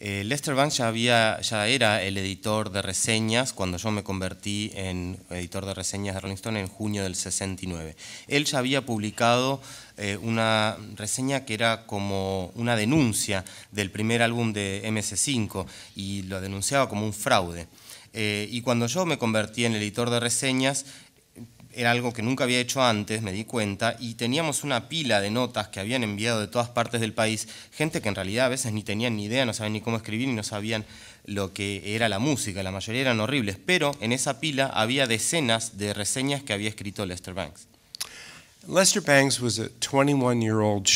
Eh, Lester Banks ya, era el editor de reseñas cuando yo me convertí en editor de reseñas de Rolling Stone en junio del 69. Él ya había publicado eh, una reseña que era como una denuncia del primer álbum de MS5 y lo denunciaba como un fraude. Eh, y cuando yo me convertí en editor de reseñas, era algo que nunca había hecho antes, me di cuenta, y teníamos una pila de notas que habían enviado de todas partes del país, gente que en realidad a veces ni tenían ni idea, no sabían ni cómo escribir, ni no sabían lo que era la música, la mayoría eran horribles, pero en esa pila había decenas de reseñas que había escrito Lester Banks. Lester Banks was a 21 year old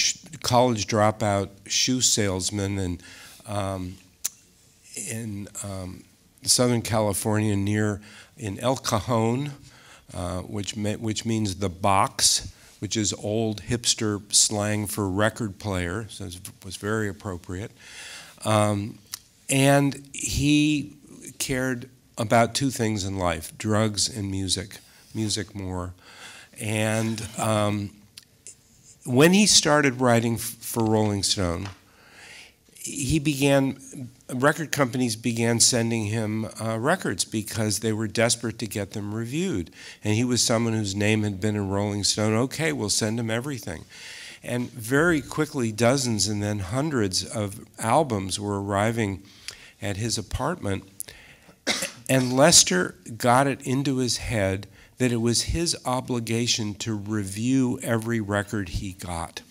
college dropout shoe salesman in, um, um, Southern California near in El Cajon. Uh, which, which means the box, which is old hipster slang for record player, so it was very appropriate. Um, and he cared about two things in life drugs and music, music more. And um, when he started writing for Rolling Stone, he began record companies began sending him uh, records because they were desperate to get them reviewed. And he was someone whose name had been in rolling stone. Okay we'll send him everything. And very quickly dozens and then hundreds of albums were arriving at his apartment. And lester got it into his head that it was his obligation to review every record he got.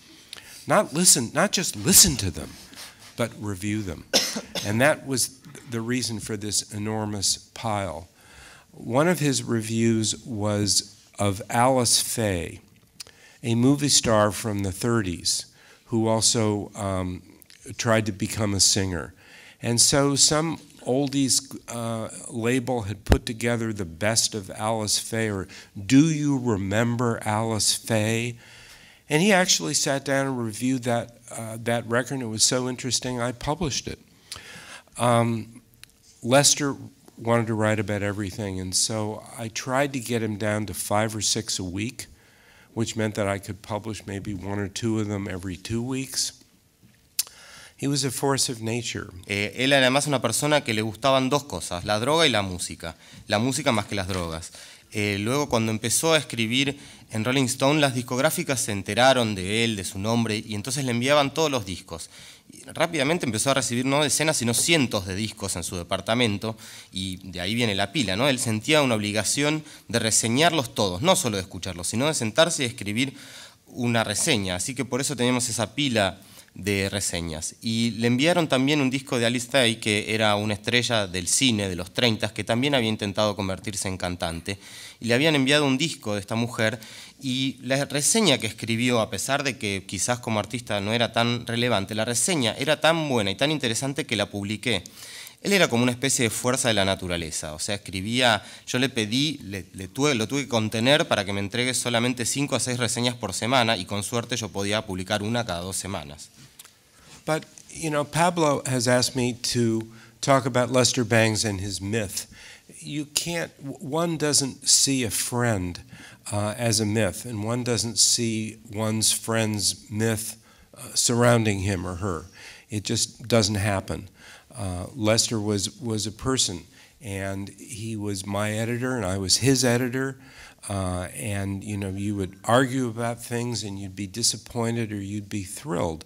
Not listen not just listen to them but review them. and that was the reason for this enormous pile. One of his reviews was of Alice Faye, a movie star from the 30s who also um, tried to become a singer. And so some oldies uh, label had put together the best of Alice Faye, or Do You Remember Alice Faye? And he actually sat down and reviewed that, uh, that record, it was so interesting, I published it. Um, Lester wanted to write about everything, and so I tried to get him down to five or six a week, which meant that I could publish maybe one or two of them every two weeks. He was a force of nature. Eh, él además una persona que le gustaban dos cosas, la droga y la música. La música más que las drogas. Eh, luego cuando empezó a escribir en Rolling Stone, las discográficas se enteraron de él, de su nombre, y entonces le enviaban todos los discos. Y rápidamente empezó a recibir no decenas, sino cientos de discos en su departamento, y de ahí viene la pila, ¿no? Él sentía una obligación de reseñarlos todos, no solo de escucharlos, sino de sentarse y escribir una reseña. Así que por eso tenemos esa pila de reseñas. Y le enviaron también un disco de Alice Faye, que era una estrella del cine de los 30, que también había intentado convertirse en cantante. Y le habían enviado un disco de esta mujer y la reseña que escribió, a pesar de que quizás como artista no era tan relevante, la reseña era tan buena y tan interesante que la publiqué. Él era como una especie de fuerza de la naturaleza, o sea, escribía, yo le pedí, le, tuve, lo tuve que contener para que me entregue solamente cinco a seis reseñas por semana y con suerte yo podía publicar una cada dos semanas. But, you know, Pablo has asked me to talk about Lester Bangs and his myth. You can't, one doesn't see a friend uh, as a myth, and one doesn't see one's friend's myth uh, surrounding him or her. It just doesn't happen. Uh, Lester was, was a person, and he was my editor, and I was his editor. Uh, and you know, you would argue about things, and you'd be disappointed or you'd be thrilled.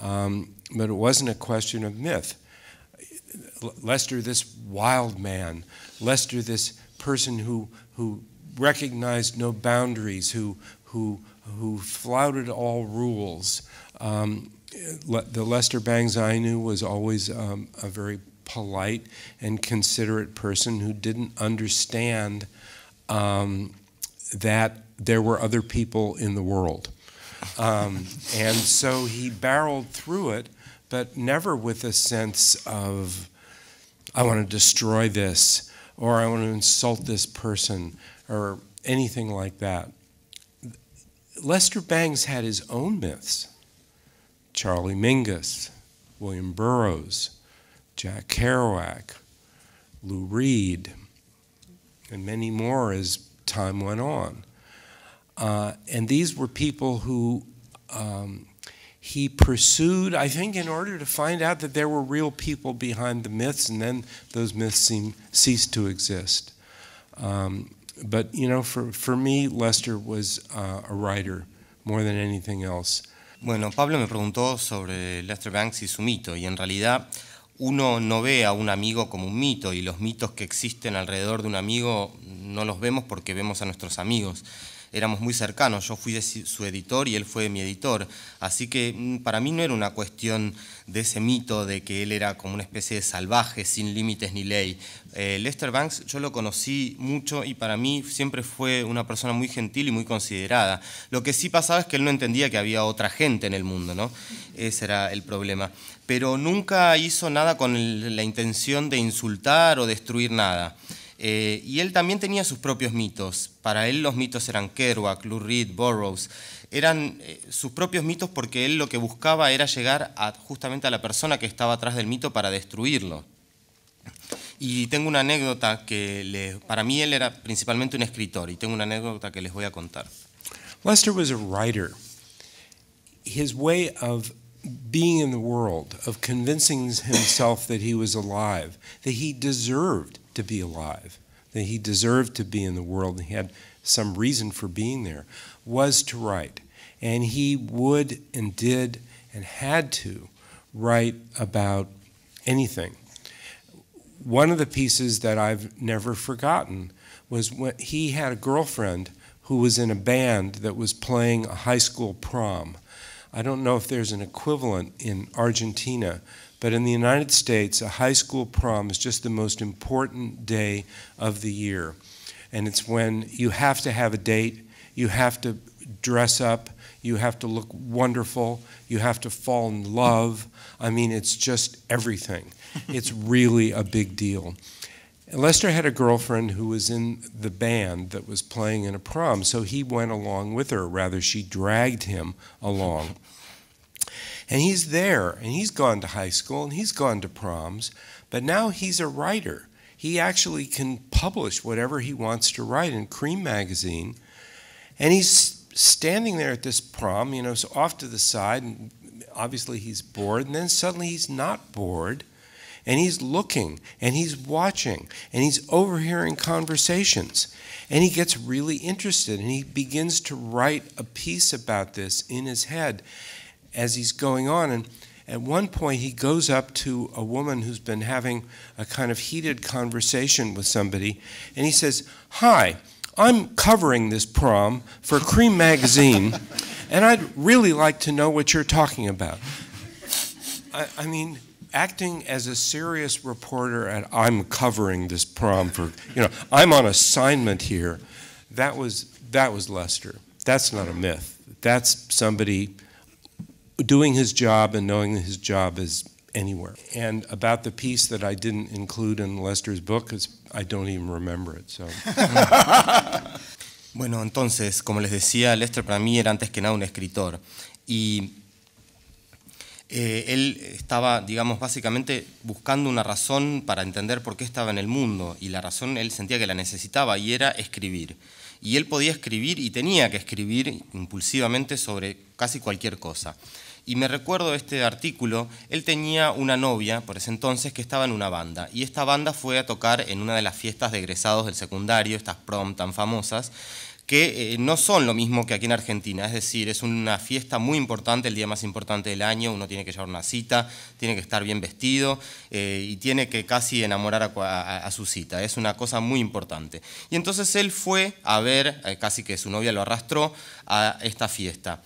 Um, but it wasn't a question of myth. Lester, this wild man, Lester, this person who, who recognized no boundaries, who, who, who flouted all rules. Um, the Lester Bangs I knew was always um, a very polite and considerate person who didn't understand um, that there were other people in the world. Um, and so he barreled through it, but never with a sense of, I want to destroy this, or I want to insult this person, or anything like that. Lester Bangs had his own myths. Charlie Mingus, William Burroughs, Jack Kerouac, Lou Reed, and many more as time went on. Uh, and these were people who um, he pursued, I think, in order to find out that there were real people behind the myths, and then those myths seem, ceased to exist. Um, but, you know, for, for me, Lester was uh, a writer more than anything else. Bueno, Pablo me preguntó sobre Lester Banks y su mito, y en realidad uno no ve a un amigo como un mito, y los mitos que existen alrededor de un amigo no los vemos porque vemos a nuestros amigos éramos muy cercanos, yo fui su editor y él fue mi editor, así que mm, para mí no era una cuestión de ese mito de que él era como una especie de salvaje, sin límites ni ley. Eh, Lester Banks yo lo conocí mucho y para mí siempre fue una persona muy gentil y muy considerada. Lo que sí pasaba es que él no entendía que había otra gente en el mundo, ¿no? Ese era el problema. Pero nunca hizo nada con la intención de insultar o destruir nada. Eh, y él también tenía sus propios mitos. Para él los mitos eran Kerouac, Lou Reed, Burroughs. Eran eh, sus propios mitos porque él lo que buscaba era llegar justamente a la persona que estaba atrás del mito para destruirlo. Y tengo una anécdota que para mí él era principalmente un escritor y tengo una anécdota que les voy a contar. Lester was a writer. His way of being in the world, of convincing himself that he was alive, that he deserved to be alive, that he deserved to be in the world, and he had some reason for being there, was to write. And he would and did and had to write about anything. One of the pieces that I've never forgotten was when he had a girlfriend who was in a band that was playing a high school prom. I don't know if there's an equivalent in Argentina, but in the United States, a high school prom is just the most important day of the year. And it's when you have to have a date, you have to dress up, you have to look wonderful, you have to fall in love. I mean, it's just everything. it's really a big deal. Lester had a girlfriend who was in the band that was playing in a prom, so he went along with her. Rather, she dragged him along. And he's there, and he's gone to high school, and he's gone to proms, but now he's a writer. He actually can publish whatever he wants to write in Creem Magazine. And he's standing there at this prom, you know, so off to the side, and obviously he's bored, and then suddenly he's not bored. And he's looking and he's watching and he's overhearing conversations. And he gets really interested and he begins to write a piece about this in his head as he's going on. And at one point, he goes up to a woman who's been having a kind of heated conversation with somebody, and he says, Hi, I'm covering this prom for Creem Magazine, and I'd really like to know what you're talking about. I, I mean, acting as a serious reporter and I'm covering this prom for, you know, I'm on assignment here. That was that was Lester. That's not a myth. That's somebody doing his job and knowing his job is anywhere. And about the piece that I didn't include in Lester's book, I don't even remember it. Bueno, entonces, como les decía, Lester para mí era antes que nada un escritor. Y eh, él estaba, digamos, básicamente buscando una razón para entender por qué estaba en el mundo. Y la razón él sentía que la necesitaba y era escribir. Y él podía escribir y tenía que escribir impulsivamente sobre casi cualquier cosa. Y me recuerdo este artículo, él tenía una novia por ese entonces que estaba en una banda, y esta banda fue a tocar en una de las fiestas de egresados del secundario, estas prom tan famosas, que eh, no son lo mismo que aquí en Argentina, es decir, es una fiesta muy importante, el día más importante del año, uno tiene que llevar una cita, tiene que estar bien vestido eh, y tiene que casi enamorar a, su cita, es una cosa muy importante. Y entonces él fue a ver, eh, casi que su novia lo arrastró a esta fiesta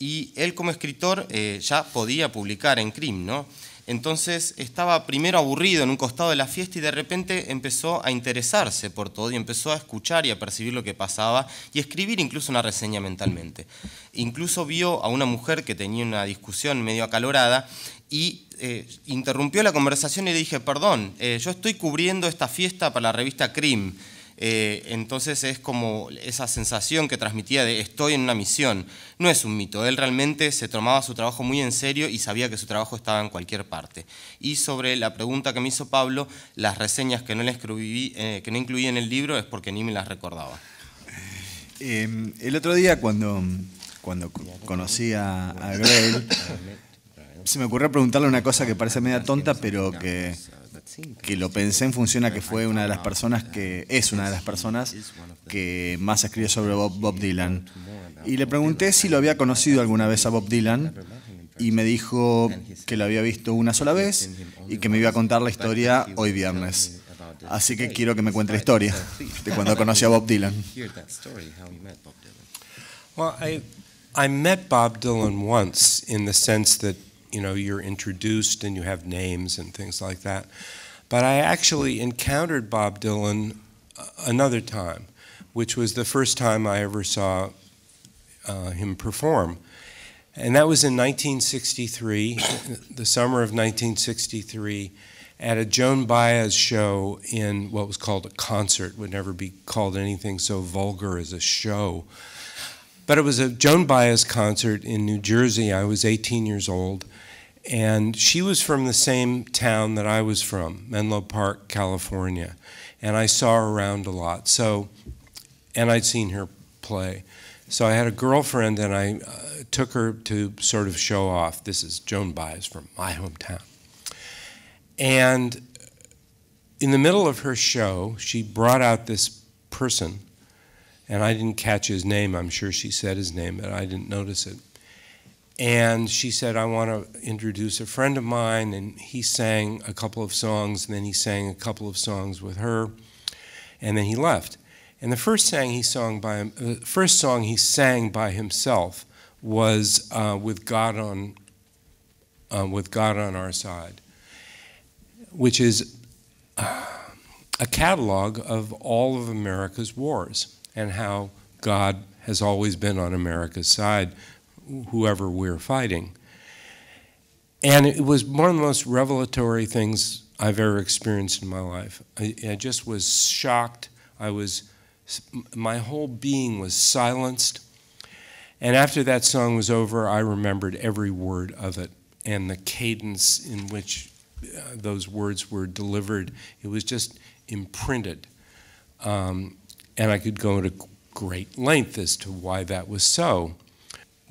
y él como escritor eh, ya podía publicar en CRIM, ¿no? Entonces estaba primero aburrido en un costado de la fiesta y de repente empezó a interesarse por todo y empezó a escuchar y a percibir lo que pasaba y escribir incluso una reseña mentalmente. Incluso vio a una mujer que tenía una discusión medio acalorada y eh, interrumpió la conversación y le dije, perdón, eh, yo estoy cubriendo esta fiesta para la revista CRIM. Eh, entonces es como esa sensación que transmitía de estoy en una misión. No es un mito, él realmente se tomaba su trabajo muy en serio y sabía que su trabajo estaba en cualquier parte. Y sobre la pregunta que me hizo Pablo, las reseñas que no, le escribí, eh, que no incluí en el libro es porque ni me las recordaba. Em, el otro día cuando cuando conocí a, a Grail, se me ocurrió preguntarle una cosa que parece media tonta, pero que, que lo pensé en función a que fue una de las personas que es una de las personas que más escribe sobre Bob, Bob Dylan. Y le pregunté si lo había conocido alguna vez a Bob Dylan y me dijo que lo había visto una sola vez y que me iba a contar la historia hoy viernes. Así que quiero que me cuente la historia de cuando conocí a Bob Dylan. Well, I, I met Bob Dylan once in the sense that, you know, you're introduced and you have names and things like that. But I actually encountered Bob Dylan uh, another time, which was the first time I ever saw uh, him perform. And that was in 1963, the summer of 1963, at a Joan Baez show in what was called a concert, would never be called anything so vulgar as a show. But it was a Joan Baez concert in New Jersey. I was 18 years old. And she was from the same town that I was from, Menlo Park, California. And I saw her around a lot. So, and I'd seen her play. So I had a girlfriend and I uh, took her to sort of show off. This is Joan Baez from my hometown. And in the middle of her show, she brought out this person and I didn't catch his name. I'm sure she said his name, but I didn't notice it. And she said, I want to introduce a friend of mine. And he sang a couple of songs, and then he sang a couple of songs with her, and then he left. And the first song he sang by uh, first song he sang by himself was uh, "With God on uh, With God on Our Side," which is uh, a catalog of all of America's wars and how God has always been on America's side, whoever we're fighting. And it was one of the most revelatory things I've ever experienced in my life. I, I just was shocked. I was, my whole being was silenced. And after that song was over, I remembered every word of it and the cadence in which uh, those words were delivered. It was just imprinted. Um, and I could go into great length as to why that was so.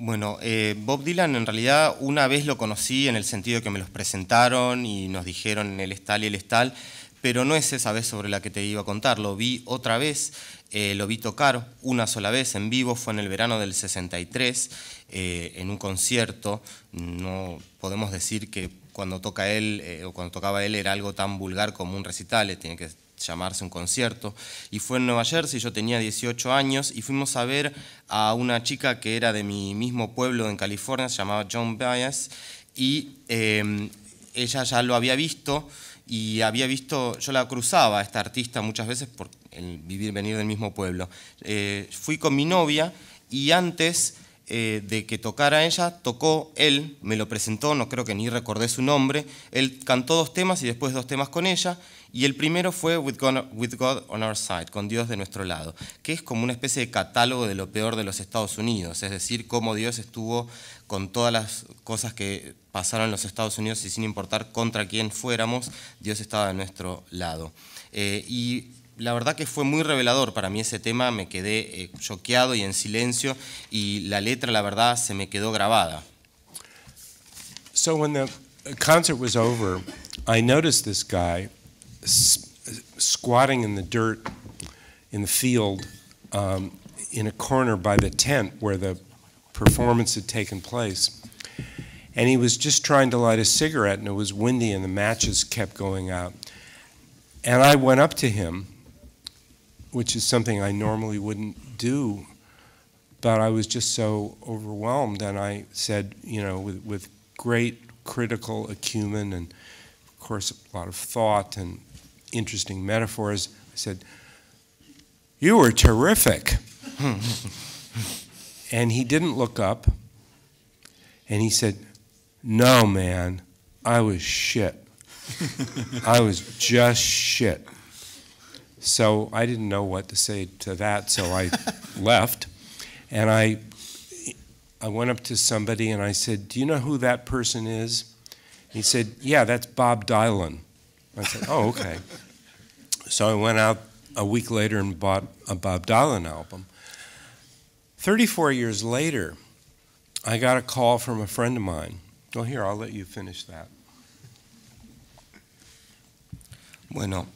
Bueno, eh, Bob Dylan en realidad una vez lo conocí en el sentido que me los presentaron y nos dijeron el estal y el estal, pero no es esa vez sobre la que te iba a contar, lo vi otra vez, eh, lo vi tocar una sola vez en vivo, fue en el verano del 63, eh, en un concierto, no podemos decir que cuando toca él o cuando tocaba él era algo tan vulgar como un recital, tiene que llamarse un concierto. Y fue en Nueva Jersey, yo tenía 18 años y fuimos a ver a una chica que era de mi mismo pueblo en California, se llamaba John Baez, y em, ella ya lo había visto y había visto, yo la cruzaba a esta artista muchas veces por el vivir, venir del mismo pueblo. Eh, fui con mi novia y antes eh, de que tocara ella, tocó él, me lo presentó, no creo que ni recordé su nombre, él cantó dos temas y después dos temas con ella, y el primero fue With God, on Our Side, con Dios de nuestro lado, que es como una especie de catálogo de lo peor de los Estados Unidos, es decir, cómo Dios estuvo con todas las cosas que pasaron en los Estados Unidos y sin importar contra quién fuéramos, Dios estaba de nuestro lado. Eh, y la verdad que fue muy revelador para mí ese tema, me quedé eh, choqueado y en silencio y la letra, la verdad, se me quedó grabada. So when the concert was over, I noticed this guy squatting in the dirt in the field um, in a corner by the tent where the performance had taken place. And he was just trying to light a cigarette, and it was windy, and the matches kept going out. And I went up to him, which is something I normally wouldn't do, but I was just so overwhelmed. And I said, you know, with, with great critical acumen and, of course, a lot of thought and interesting metaphors. I said, You were terrific. and he didn't look up. And he said, No, man, I was shit. I was just shit. So I didn't know what to say to that, so I left. And I, I went up to somebody and I said, Do you know who that person is? He said, Yeah, that's Bob Dylan. I said, oh, okay. so I went out a week later and bought a Bob Dylan album. 34 years later, I got a call from a friend of mine. Well, here, I'll let you finish that. Bueno,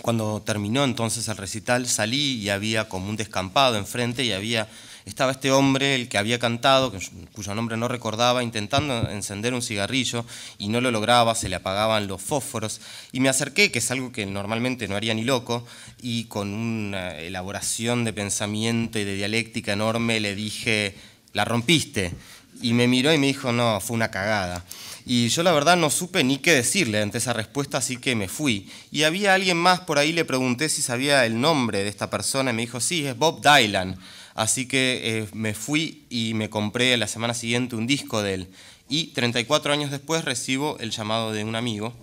cuando terminó entonces el recital salí y había como un descampado enfrente y había estaba este hombre, el que había cantado, cuyo nombre no recordaba, intentando encender un cigarrillo y no lo lograba, se le apagaban los fósforos. Y me acerqué, que es algo que normalmente no haría ni loco, y con una elaboración de pensamiento y de dialéctica enorme le dije, la rompiste. Y me miró y me dijo, no, fue una cagada. Y yo la verdad no supe ni qué decirle ante esa respuesta, así que me fui. Y había alguien más por ahí, le pregunté si sabía el nombre de esta persona y me dijo, sí, es Bob Dylan. Así que eh, me fui y me compré la semana siguiente un disco de él. Y 34 años después recibo el llamado de un amigo.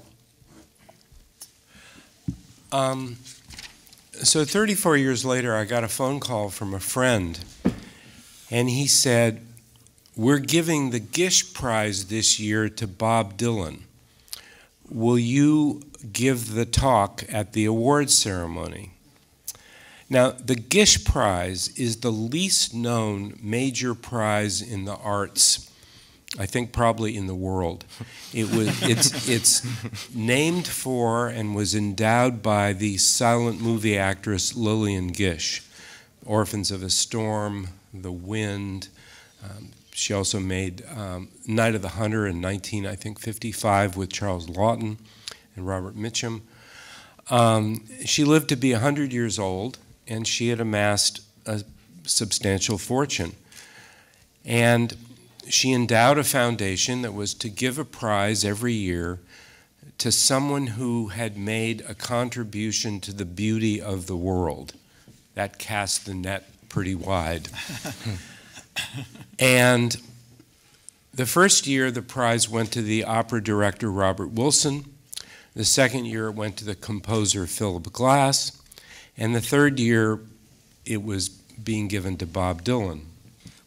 Um, so 34 years later, I got a phone call from a friend, and he said, We're giving the Gish Prize this year to Bob Dylan. Will you give the talk at the award ceremony? Now, the Gish Prize is the least known major prize in the arts, I think probably in the world. It was, it's, it's named for and was endowed by the silent movie actress Lillian Gish. Orphans of a Storm, The Wind, um, she also made um, Night of the Hunter in 19, I think, 55 with Charles Laughton and Robert Mitchum. Um, she lived to be 100 years old, and she had amassed a substantial fortune. And she endowed a foundation that was to give a prize every year to someone who had made a contribution to the beauty of the world. That cast the net pretty wide. and the first year, the prize went to the opera director Robert Wilson. The second year, it went to the composer Philip Glass. And the third year, it was being given to Bob Dylan.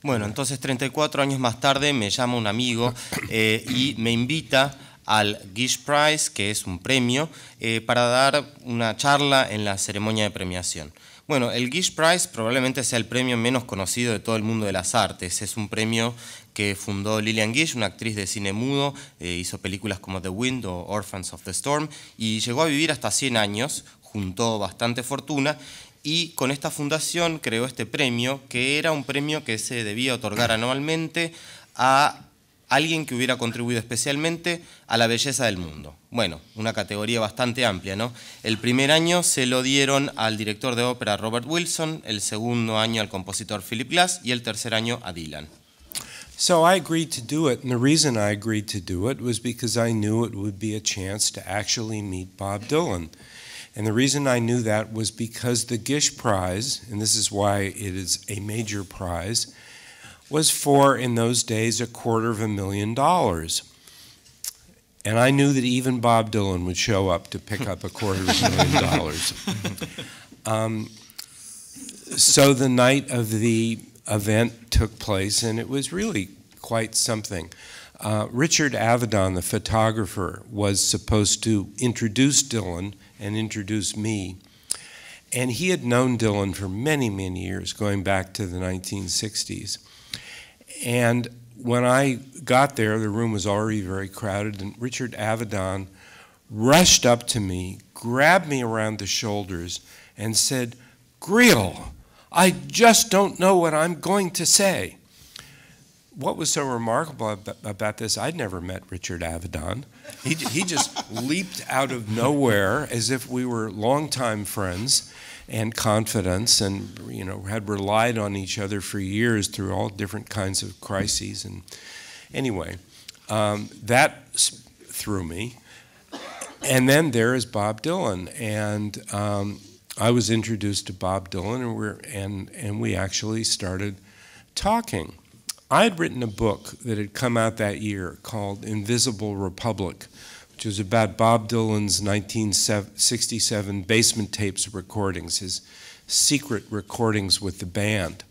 Bueno, entonces 34 años más tarde me llama un amigo eh, y me invita al Gish Prize, que es un premio, eh, para dar una charla en la ceremonia de premiación. Bueno, el Gish Prize probablemente sea el premio menos conocido de todo el mundo de las artes. Es un premio que fundó Lillian Gish, una actriz de cine mudo, eh, hizo películas como The Wind o Orphans of the Storm, y llegó a vivir hasta 100 años, juntó bastante fortuna, y con esta fundación creó este premio, que era un premio que se debía otorgar anualmente a alguien que hubiera contribuido especialmente a la belleza del mundo. Bueno, una categoría bastante amplia, ¿no? El primer año se lo dieron al director de ópera Robert Wilson, el segundo año al compositor Philip Glass y el tercer año a Dylan. So I agreed to do it, and the reason I agreed to do it was because I knew it would be a chance to actually meet Bob Dylan. And the reason I knew that was because the Gish Prize, and this is why it is a major prize, was for, in those days, a quarter of a million dollars. And I knew that even Bob Dylan would show up to pick up a quarter of a million dollars. Um, so the night of the event took place, and it was really quite something. Uh, Richard Avedon, the photographer, was supposed to introduce Dylan and introduce me. And he had known Dylan for many, many years, going back to the 1960s. And when I got there, the room was already very crowded, and Richard Avedon rushed up to me, grabbed me around the shoulders, and said, Greil, I just don't know what I'm going to say. What was so remarkable about this, I'd never met Richard Avedon. He, he just leaped out of nowhere as if we were longtime friends and confidence and you know had relied on each other for years through all different kinds of crises. And anyway um, that threw me. And then there is bob dylan. And um, i was introduced to bob dylan and, we're, and, and we actually started talking. I had written a book that had come out that year called invisible republic which was about Bob Dylan's 1967 basement tapes recordings, his secret recordings with the band,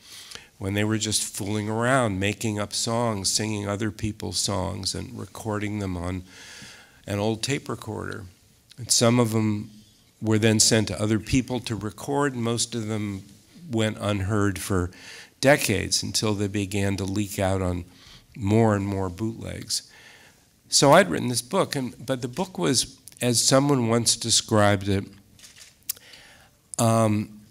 when they were just fooling around, making up songs, singing other people's songs, and recording them on an old tape recorder. And some of them were then sent to other people to record, most of them went unheard for decades until they began to leak out on more and more bootlegs. So I'd written this book, and but the book was, as someone once described it, um,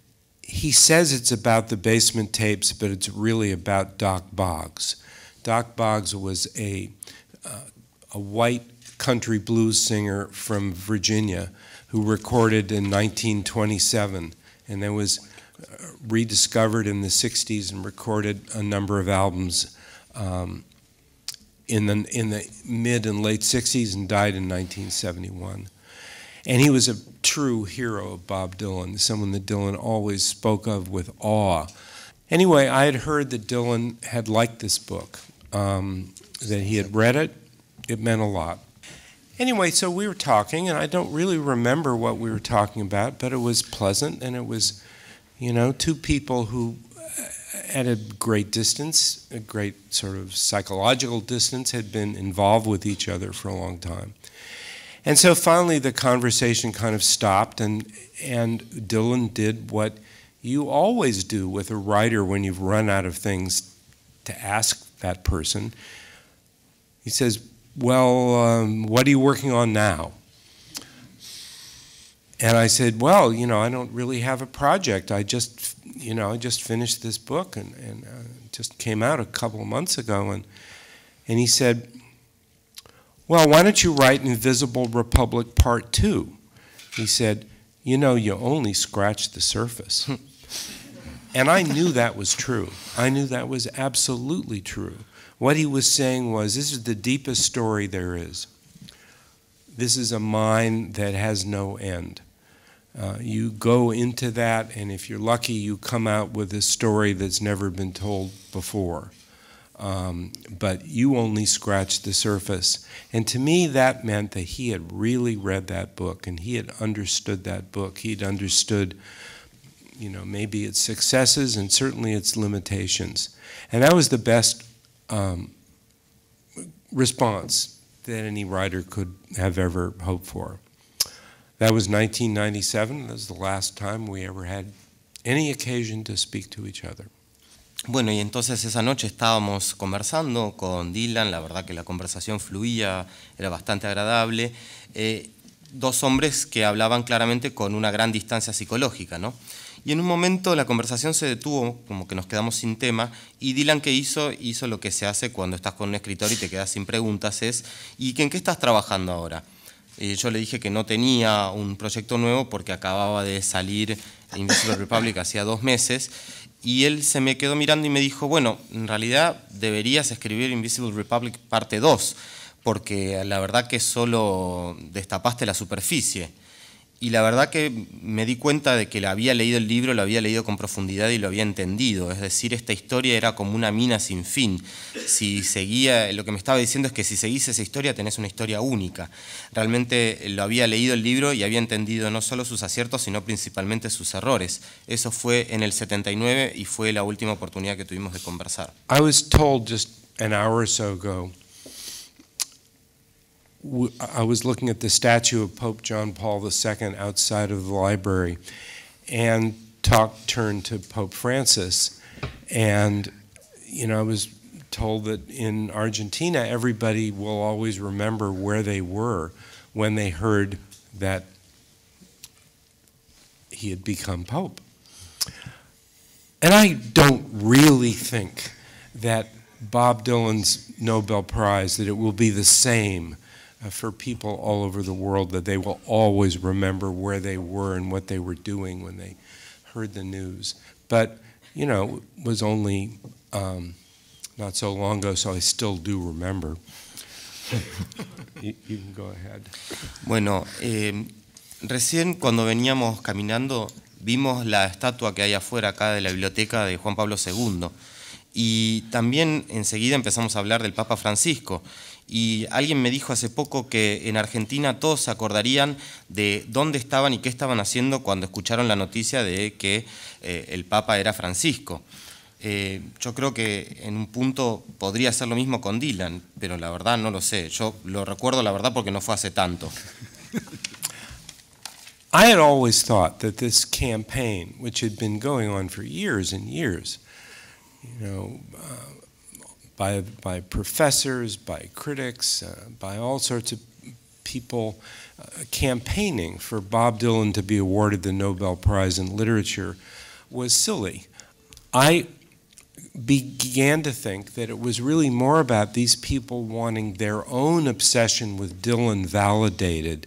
he says it's about the basement tapes, but it's really about Dock Boggs. Dock Boggs was a uh, a white country blues singer from Virginia who recorded in 1927 and then was uh, rediscovered in the 60s and recorded a number of albums um, in the in the mid and late 60s and died in 1971. And he was a true hero of Bob Dylan, someone that Dylan always spoke of with awe. Anyway, I had heard that Dylan had liked this book, um, that he had read it. It meant a lot. Anyway, so we were talking, and I don't really remember what we were talking about, but it was pleasant, and it was, you know, two people who, at a great distance, a great sort of psychological distance, had been involved with each other for a long time. And so finally, the conversation kind of stopped, and, and Dylan did what you always do with a writer when you've run out of things to ask that person. He says, Well, um, what are you working on now? And I said, Well, you know, I don't really have a project. I just, you know, I just finished this book and, and uh, just came out a couple of months ago. And, and he said, well, why don't you write Invisible Republic Part 2? He said, You know, you only scratched the surface. and I knew that was true. I knew that was absolutely true. What he was saying was, This is the deepest story there is. This is a mind that has no end. Uh, you go into that, and if you're lucky, you come out with a story that's never been told before. Um, but you only scratched the surface. And to me, that meant that he had really read that book and he had understood that book. He'd understood, you know, maybe its successes and certainly its limitations. And that was the best um, response that any writer could have ever hoped for. That was 1997. That was the last time we ever had any occasion to speak to each other. Bueno, y entonces esa noche estábamos conversando con Dylan, la verdad que la conversación fluía, era bastante agradable. Eh, dos hombres que hablaban claramente con una gran distancia psicológica, ¿no? Y en un momento la conversación se detuvo, como que nos quedamos sin tema, y Dylan que hizo, hizo lo que se hace cuando estás con un escritor y te quedas sin preguntas, es, ¿y en qué estás trabajando ahora? Eh, yo le dije que no tenía un proyecto nuevo porque acababa de salir Invisible Republic hacía dos meses, y él se me quedó mirando y me dijo, bueno, en realidad deberías escribir Invisible Republic parte 2, porque la verdad que solo destapaste la superficie. Y la verdad que me di cuenta de que le había leído el libro, lo había leído con profundidad y lo había entendido. Es decir, esta historia era como una mina sin fin. Si seguía, lo que me estaba diciendo es que si seguís esa historia tenés una historia única. Realmente lo había leído el libro y había entendido no solo sus aciertos, sino principalmente sus errores. Eso fue en el 79 y fue la última oportunidad que tuvimos de conversar. I was told just an hour or so ago I was looking at the statue of Pope John Paul II outside of the library, and talk turned to Pope Francis, and you know I was told that in Argentina everybody will always remember where they were when they heard that he had become pope. And I don't really think that Bob Dylan's Nobel Prize that it will be the same for people all over the world that they will always remember where they were and what they were doing when they heard the news. But, you know, it was only um, not so long ago, so I still do remember. you, you, can go ahead. Bueno, eh, recién cuando veníamos caminando vimos la estatua que hay afuera acá de la biblioteca de Juan Pablo II y también enseguida empezamos a hablar del Papa Francisco y alguien me dijo hace poco que en Argentina todos se acordarían de dónde estaban y qué estaban haciendo cuando escucharon la noticia de que eh, el Papa era Francisco. Eh, yo creo que en un punto podría ser lo mismo con Dylan, pero la verdad no lo sé. Yo lo recuerdo la verdad porque no fue hace tanto. I had always thought that this campaign, which had been going on for years and years, you know, uh, by, by professors, by critics, uh, by all sorts of people uh, campaigning for Bob Dylan to be awarded the Nobel Prize in Literature was silly. I began to think that it was really more about these people wanting their own obsession with Dylan validated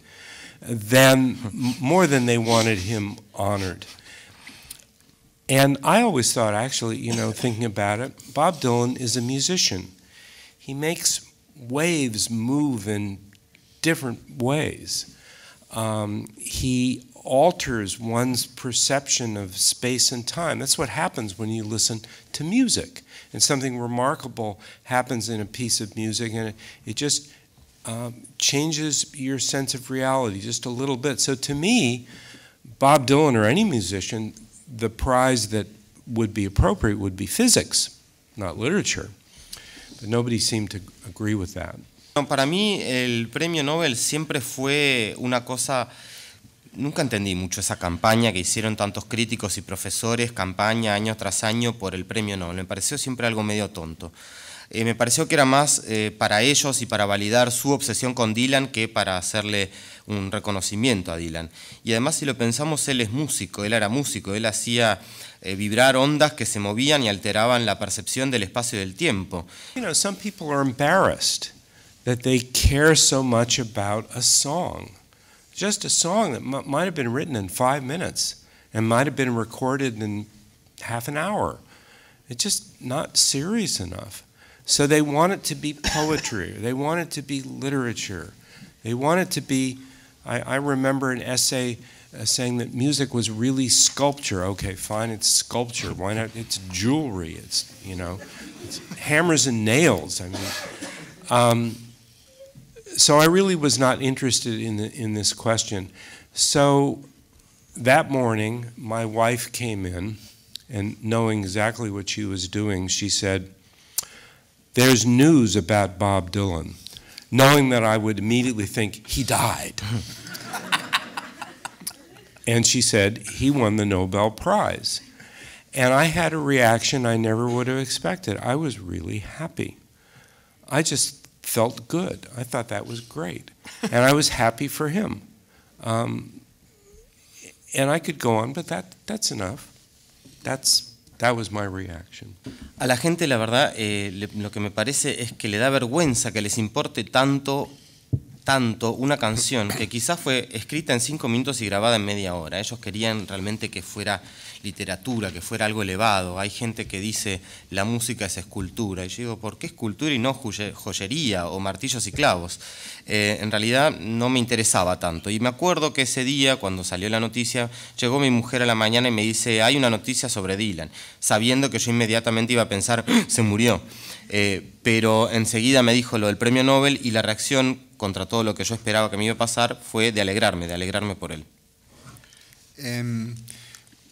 than more than they wanted him honored. And I always thought, actually, you know, thinking about it, Bob Dylan is a musician. He makes waves move in different ways. Um, he alters one's perception of space and time. That's what happens when you listen to music. And something remarkable happens in a piece of music, and it, it just um, changes your sense of reality just a little bit. So to me, Bob Dylan or any musician, the prize that would be appropriate would be physics, not literature. But nobody seemed to agree with that. Para mí el premio Nobel siempre fue una cosa nunca entendí mucho esa campaña que hicieron tantos críticos y profesores, campaña año tras año por el premio Nobel. Me pareció siempre algo medio tonto. Eh, me pareció que era más eh, para ellos y para validar su obsesión con Dylan que para hacerle un reconocimiento a Dylan. Y además, si lo pensamos, él es músico, él era músico, él hacía eh, vibrar ondas que se movían y alteraban la percepción del espacio y del tiempo. You know, some people are embarrassed that they care so much about a song. Just a song that might have been written in five minutes and might have been recorded in half an hour. It's just not serious enough. So they want it to be poetry, they want it to be literature, they want it to be. I, I remember an essay uh, saying that music was really sculpture. Okay, fine, it's sculpture. Why not? It's jewelry. It's you know, it's hammers and nails. I mean, um, so I really was not interested in the, in this question. So that morning, my wife came in, and knowing exactly what she was doing, she said there's news about Bob Dylan, knowing that I would immediately think he died. and she said he won the Nobel Prize. And I had a reaction I never would have expected. I was really happy. I just felt good. I thought that was great. and I was happy for him. Um, and I could go on, but that, that's enough. That's That was my reaction. A la gente, la verdad, eh, le, lo que me parece es que le da vergüenza que les importe tanto, tanto una canción que quizás fue escrita en cinco minutos y grabada en media hora. Ellos querían realmente que fuera literatura, que fuera algo elevado. Hay gente que dice la música es escultura. Y yo digo, ¿por qué escultura y no joyería o martillos y clavos? Eh, en realidad no me interesaba tanto. Y me acuerdo que ese día, cuando salió la noticia, llegó mi mujer a la mañana y me dice, hay una noticia sobre Dylan, sabiendo que yo inmediatamente iba a pensar, ¡Ah! se murió. Eh, pero enseguida me dijo lo del premio Nobel y la reacción contra todo lo que yo esperaba que me iba a pasar fue de alegrarme, de alegrarme por él. Em,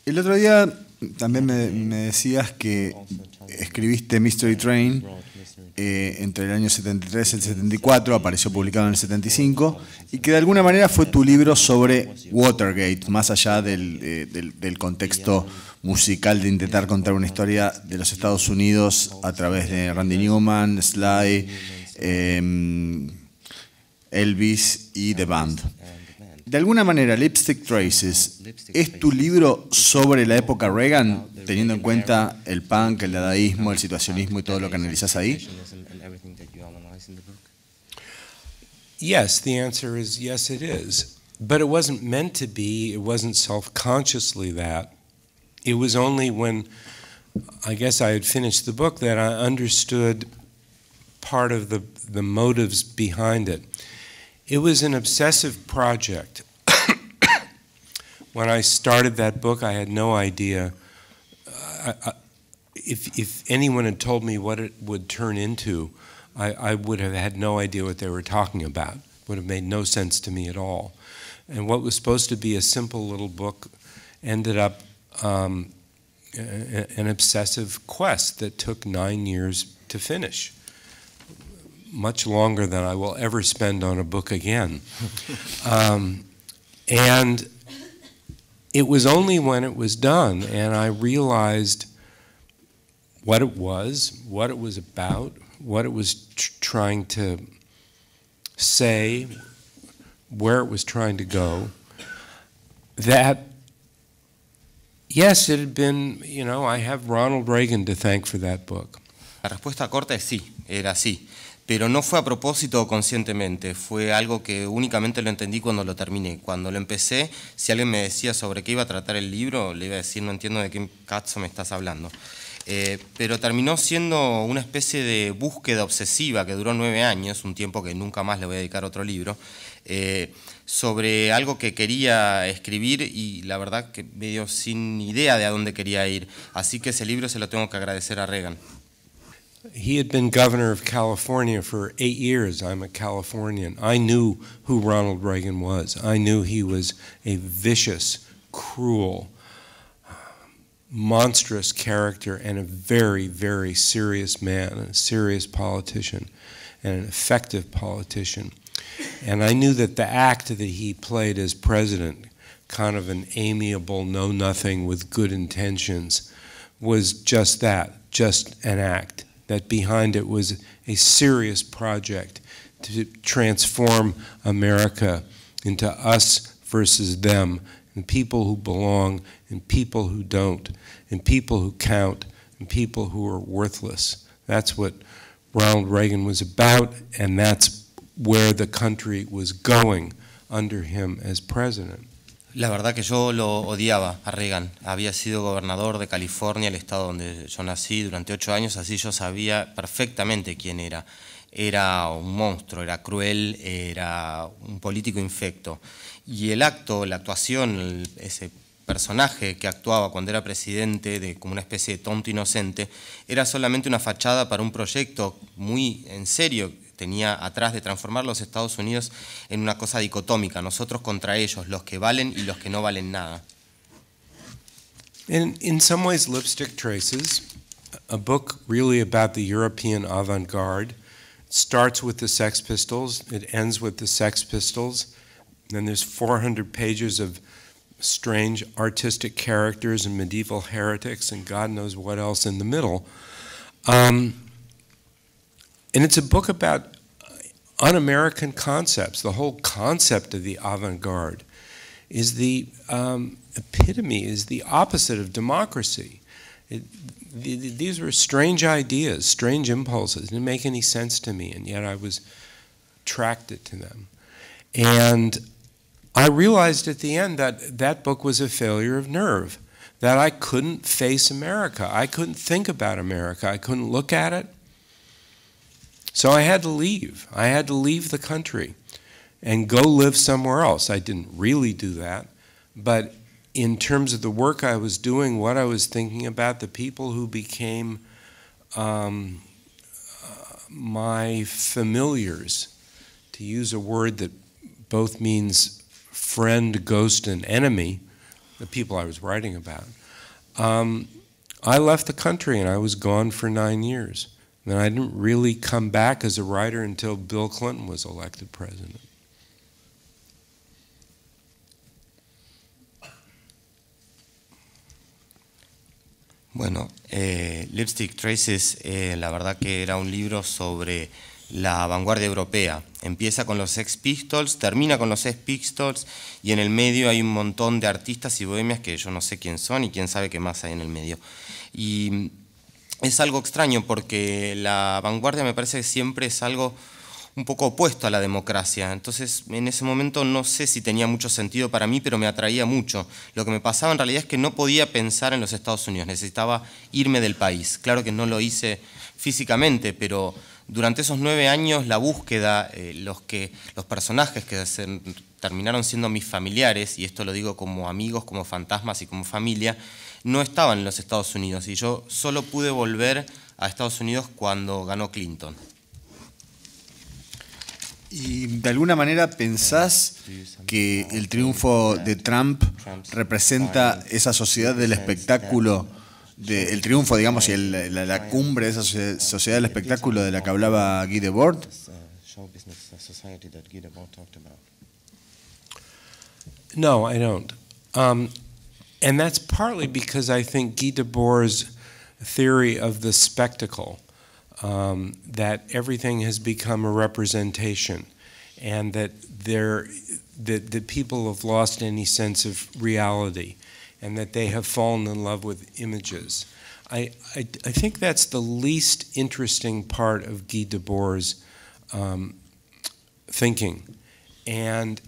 el otro día también me, decías que escribiste Mystery Train eh, entre el año 73 y el 74, apareció publicado en el 75, y que de alguna manera fue tu libro sobre Watergate, más allá eh, del, contexto musical de intentar contar una historia de los Estados Unidos a través de Randy Newman, Sly, em, Elvis y The Band. De alguna manera, Lipstick Traces es tu libro sobre la época Reagan, teniendo en cuenta el punk, el dadaísmo, el situacionismo y todo lo que analizas ahí. Yes, the answer is yes, it is. But it wasn't meant to be, it wasn't self consciously that. It was only when I guess I had finished the book that I understood part of the, the motives behind it. It was an obsessive project. when I started that book, I had no idea. Uh, if, if anyone had told me what it would turn into, I, I would have had no idea what they were talking about. It would have made no sense to me at all. And what was supposed to be a simple little book ended up um, an obsessive quest that took nine years to finish much longer than I will ever spend on a book again. um, and it was only when it was done and I realized what it was, what it was about, what it was tr- trying to say, where it was trying to go, that yes, it had been, you know, I have Ronald Reagan to thank for that book. La respuesta corta es sí, era así. Pero no fue a propósito o conscientemente, fue algo que únicamente lo entendí cuando lo terminé. Cuando lo empecé, si alguien me decía sobre qué iba a tratar el libro, le iba a decir, no entiendo de qué cazo me estás hablando. Eh, pero terminó siendo una especie de búsqueda obsesiva que duró nueve años, un tiempo que nunca más le voy a dedicar a otro libro, eh, sobre algo que quería escribir y la verdad que medio sin idea de a dónde quería ir. Así que ese libro se lo tengo que agradecer a Reagan. He had been governor of California for eight years. I'm a Californian. I knew who Ronald Reagan was. I knew he was a vicious, cruel, monstrous character and a very, very serious man, a serious politician, and an effective politician. And I knew that the act that he played as president, kind of an amiable know nothing with good intentions, was just that, just an act that behind it was a serious project to transform America into us versus them, and people who belong and people who don't, and people who count and people who are worthless. That's what Ronald Reagan was about, and that's where the country was going under him as president. La verdad que yo lo odiaba a Reagan. Había sido gobernador de California, el estado donde yo nací, durante ocho años, así yo sabía perfectamente quién era. Era un monstruo, era cruel, era un político infecto. Y el acto, la actuación, ese personaje que actuaba cuando era presidente de como una especie de tonto inocente, era solamente una fachada para un proyecto muy en serio tenía atrás de transformar los Estados Unidos en una cosa dicotómica, nosotros contra ellos, los que valen y los que no valen nada. In, in some ways, Lipstick Traces, a book really about the European avant garde, starts with the Sex Pistols, it ends with the Sex Pistols, then there's 400 pages of strange artistic characters and medieval heretics and God knows what else in the middle. Um, and it's a book about un American concepts. The whole concept of the avant garde is the um, epitome, is the opposite of democracy. It, these were strange ideas, strange impulses. It didn't make any sense to me, and yet I was attracted to them. And I realized at the end that that book was a failure of nerve, that I couldn't face America. I couldn't think about America. I couldn't look at it. So I had to leave. I had to leave the country and go live somewhere else. I didn't really do that, but in terms of the work I was doing, what I was thinking about, the people who became um, uh, my familiars, to use a word that both means friend, ghost, and enemy, the people I was writing about, um, I left the country and I was gone for nine years. And I didn't really come back as a writer until Bill Clinton was elected president. Bueno, eh, Lipstick Traces, eh, la verdad que era un libro sobre la vanguardia europea. Empieza con los Sex Pistols, termina con los Sex Pistols y en el medio hay un montón de artistas y bohemias que yo no sé quién son y quién sabe qué más hay en el medio. Y es algo extraño porque la vanguardia me parece que siempre es algo un poco opuesto a la democracia. Entonces, en ese momento no sé si tenía mucho sentido para mí, pero me atraía mucho. Lo que me pasaba en realidad es que no podía pensar en los Estados Unidos, necesitaba irme del país. Claro que no lo hice físicamente, pero durante esos nueve años la búsqueda, eh, los, que, los personajes que terminaron siendo mis familiares, y esto lo digo como amigos, como fantasmas y como familia, no estaban en los Estados Unidos y yo solo pude volver a Estados Unidos cuando ganó Clinton. ¿Y de alguna manera pensás que el triunfo de Trump representa esa sociedad del espectáculo, de, el triunfo, digamos, y el, la, la, cumbre de esa sociedad del espectáculo de la que hablaba Guy Debord? No, I don't. Um, And that's partly because I think Guy Debord's theory of the spectacle, um, that everything has become a representation, and that there, that, that people have lost any sense of reality, and that they have fallen in love with images. I, I, I think that's the least interesting part of Guy Debord's um, thinking. And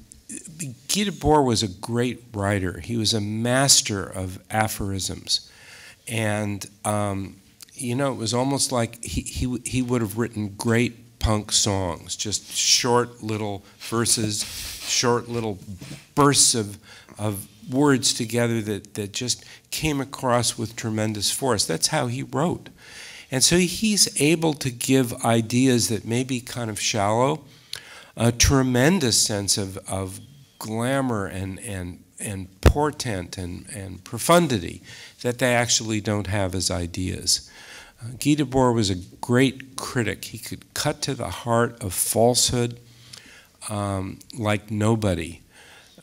Guy was a great writer. He was a master of aphorisms. And, um, you know, it was almost like he, he, he would have written great punk songs, just short little verses, short little bursts of, of words together that, that just came across with tremendous force. That's how he wrote. And so he's able to give ideas that may be kind of shallow, a tremendous sense of, of glamour and, and, and portent and, and profundity that they actually don't have as ideas. Uh, Guy Debord was a great critic. He could cut to the heart of falsehood um, like nobody.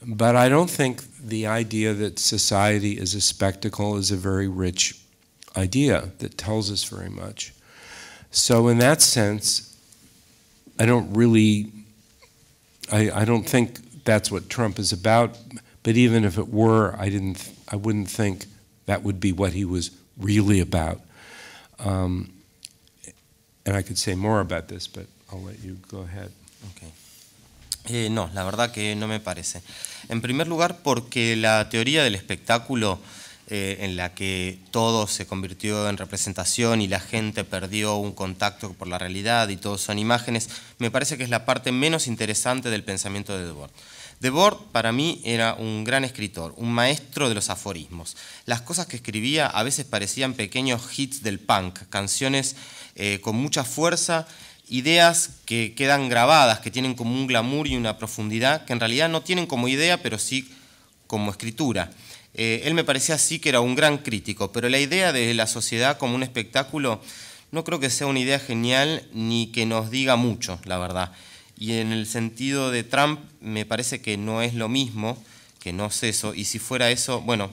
But I don't think the idea that society is a spectacle is a very rich idea that tells us very much. So, in that sense, I don't really, I, I don't think that's what Trump is about. But even if it were, I didn't, I wouldn't think that would be what he was really about. Um, and I could say more about this, but I'll let you go ahead. Okay. Eh, no, la verdad que no me parece. En primer lugar, porque la teoría del espectáculo, eh, en la que todo se convirtió en representación y la gente perdió un contacto por la realidad y todo son imágenes, me parece que es la parte menos interesante del pensamiento de Debord. Debord para mí era un gran escritor, un maestro de los aforismos. Las cosas que escribía a veces parecían pequeños hits del punk, canciones eh, con mucha fuerza ideas que quedan grabadas, que tienen como un glamour y una profundidad, que en realidad no tienen como idea, pero sí como escritura. Eh, él me parecía así que era un gran crítico, pero la idea de la sociedad como un espectáculo no creo que sea una idea genial ni que nos diga mucho, la verdad. Y en el sentido de Trump me parece que no es lo mismo, que no es eso, y si fuera eso, bueno,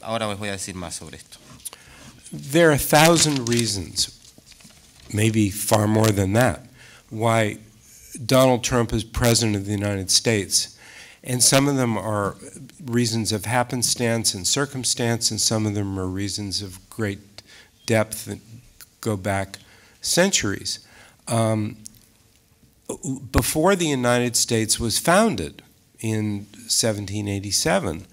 ahora os voy a decir más sobre esto. There are a thousand reasons maybe far more than that, why Donald Trump is president of the United States. And some of them are reasons of happenstance and circumstance, and some of them are reasons of great depth that go back centuries. Um, before the United States was founded in 1787,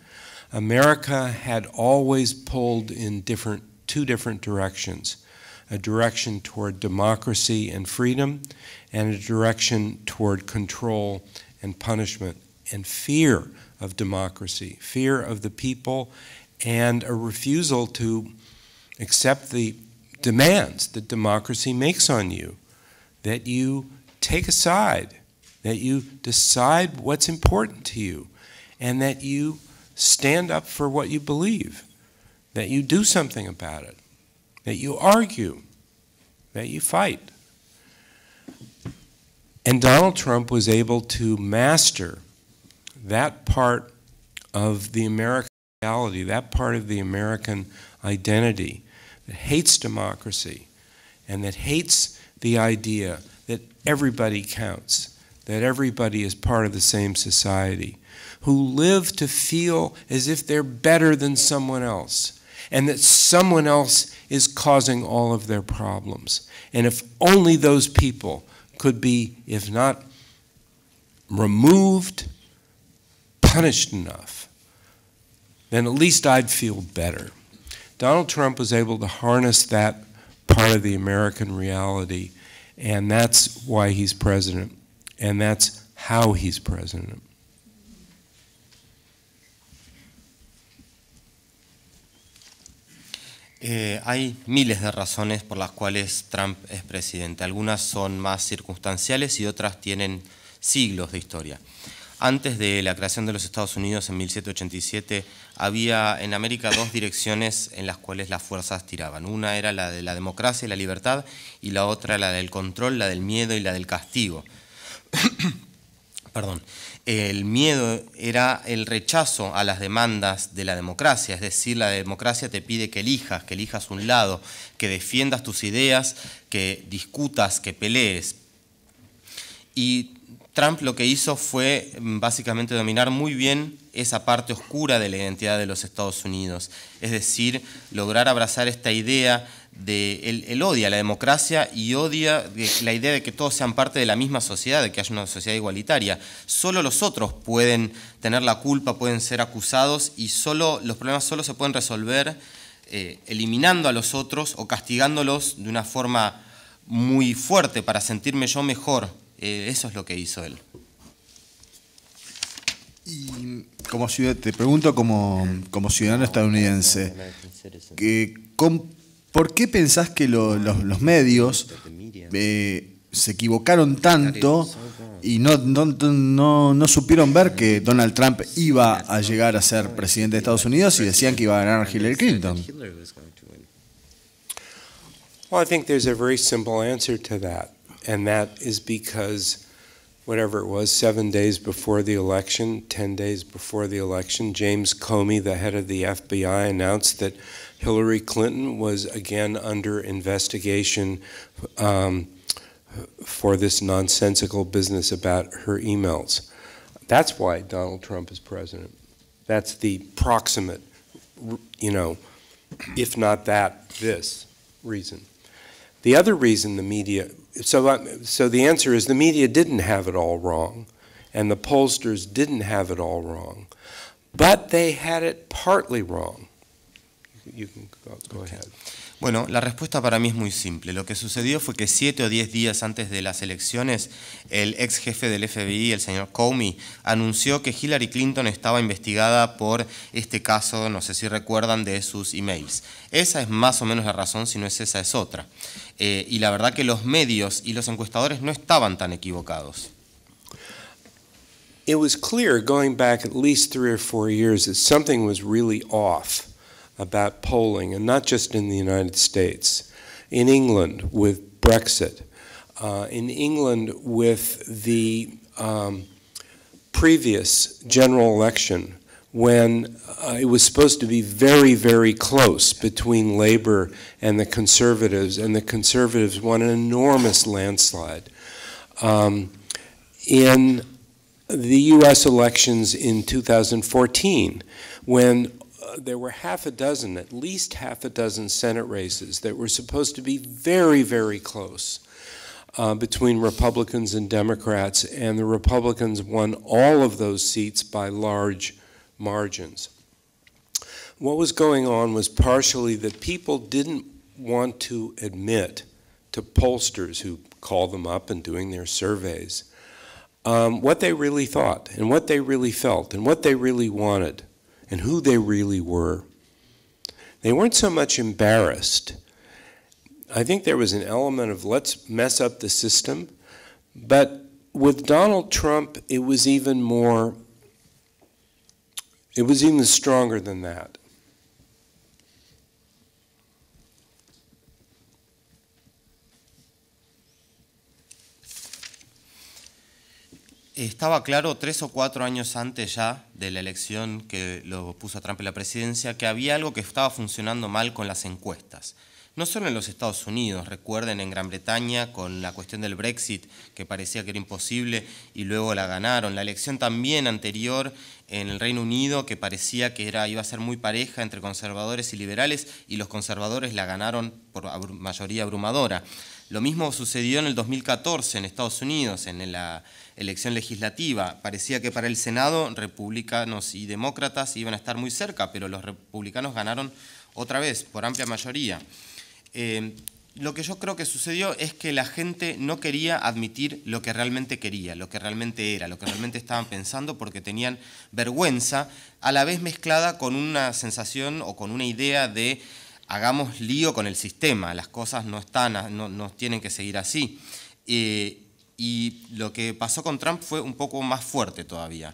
America had always pulled in different, two different directions. A direction toward democracy and freedom, and a direction toward control and punishment and fear of democracy, fear of the people, and a refusal to accept the demands that democracy makes on you, that you take a side, that you decide what's important to you, and that you stand up for what you believe, that you do something about it that you argue, that you fight. And Donald Trump was able to master that part of the American reality, that part of the American identity that hates democracy and that hates the idea everybody counts, that everybody is part of the same society, who live to feel as if they're better than someone else and that someone else is causing all of their problems. And if only those people could be, if not removed, punished enough, then at least I'd feel better. Donald Trump was able to harness that part of the American reality, and that's why he's president, and that's how he's president. Eh, hay miles de razones por las cuales Trump es presidente. Algunas son más circunstanciales y otras tienen siglos de historia. Antes de la creación de los Estados Unidos en 1787 había en América dos direcciones en las cuales las fuerzas tiraban. Una era la de la democracia y la libertad y la otra la del control, la del miedo y la del castigo. perdón, el miedo era el rechazo a las demandas de la democracia, es decir, la democracia te pide que elijas, que elijas un lado, que defiendas tus ideas, que discutas, que pelees. Y Trump lo que hizo fue mm, básicamente dominar muy bien esa parte oscura de la identidad de los Estados Unidos, es decir, lograr abrazar esta idea de él, odia la democracia y odia la idea de que todos sean parte de la misma sociedad, de que haya una sociedad igualitaria. Solo los otros pueden tener la culpa, pueden ser acusados y solo los problemas solo se pueden resolver eh, eliminando a los otros o castigándolos de una forma muy fuerte para sentirme yo mejor. Eh, eso es lo que hizo él. Y como te pregunto como, como ciudadano estadounidense, que, ¿Por qué pensás que los, medios eh, se equivocaron tanto y no, no, supieron ver que Donald Trump iba a llegar a ser presidente de Estados Unidos y decían que iba a ganar Hillary Clinton? Well, I think there's a very simple answer to that, and that is because whatever it was, seven days before the election, 10 days before the election, James Comey, the head of the FBI, announced that Hillary Clinton was again under investigation um, for this nonsensical business about her emails. That's why Donald Trump is president. That's the proximate, you know, if not that, this reason. The other reason the media, so, so the answer is the media didn't have it all wrong, and the pollsters didn't have it all wrong, but they had it partly wrong. Bueno, la respuesta para mí es muy simple. Lo que sucedió fue que siete o diez días antes de las elecciones, el ex jefe del FBI, el señor Comey, anunció que Hillary Clinton estaba investigada por este caso, no sé si recuerdan, de sus emails. Esa es más o menos la razón, si no es esa, es otra. Eh, y la verdad que los medios y los encuestadores no estaban tan equivocados. It was clear going back at least three or four years that something was really off. About polling, and not just in the United States, in England with Brexit, uh, in England with the um, previous general election when uh, it was supposed to be very, very close between Labour and the Conservatives, and the Conservatives won an enormous landslide. Um, in the U.S. elections in 2014, when there were half a dozen, at least half a dozen Senate races that were supposed to be very, very close uh, between Republicans and Democrats, and the Republicans won all of those seats by large margins. What was going on was partially that people didn't want to admit to pollsters who called them up and doing their surveys um, what they really thought and what they really felt and what they really wanted and who they really were. They weren't so much embarrassed. I think there was an element of let's mess up the system, but with Donald Trump, it was even more, it was even stronger than that. Estaba claro tres o cuatro años antes ya de la elección que lo puso a Trump en la presidencia que había algo que estaba funcionando mal con las encuestas. No solo en los Estados Unidos, recuerden en Gran Bretaña con la cuestión del Brexit, que parecía que era imposible y luego la ganaron. La elección también anterior en el Reino Unido, que parecía que era, iba a ser muy pareja entre conservadores y liberales, y los conservadores la ganaron por mayoría abrumadora. Lo mismo sucedió en el 2014 en Estados Unidos, en la elección legislativa. Parecía que para el Senado republicanos y demócratas iban a estar muy cerca, pero los republicanos ganaron otra vez por amplia mayoría. Eh, lo que yo creo que sucedió es que la gente no quería admitir lo que realmente quería, lo que realmente era, lo que realmente estaban pensando, porque tenían vergüenza, a la vez mezclada con una sensación o con una idea de hagamos lío con el sistema, las cosas no, están, no, tienen que seguir así. Eh, Y lo que pasó con Trump fue un poco más fuerte todavía.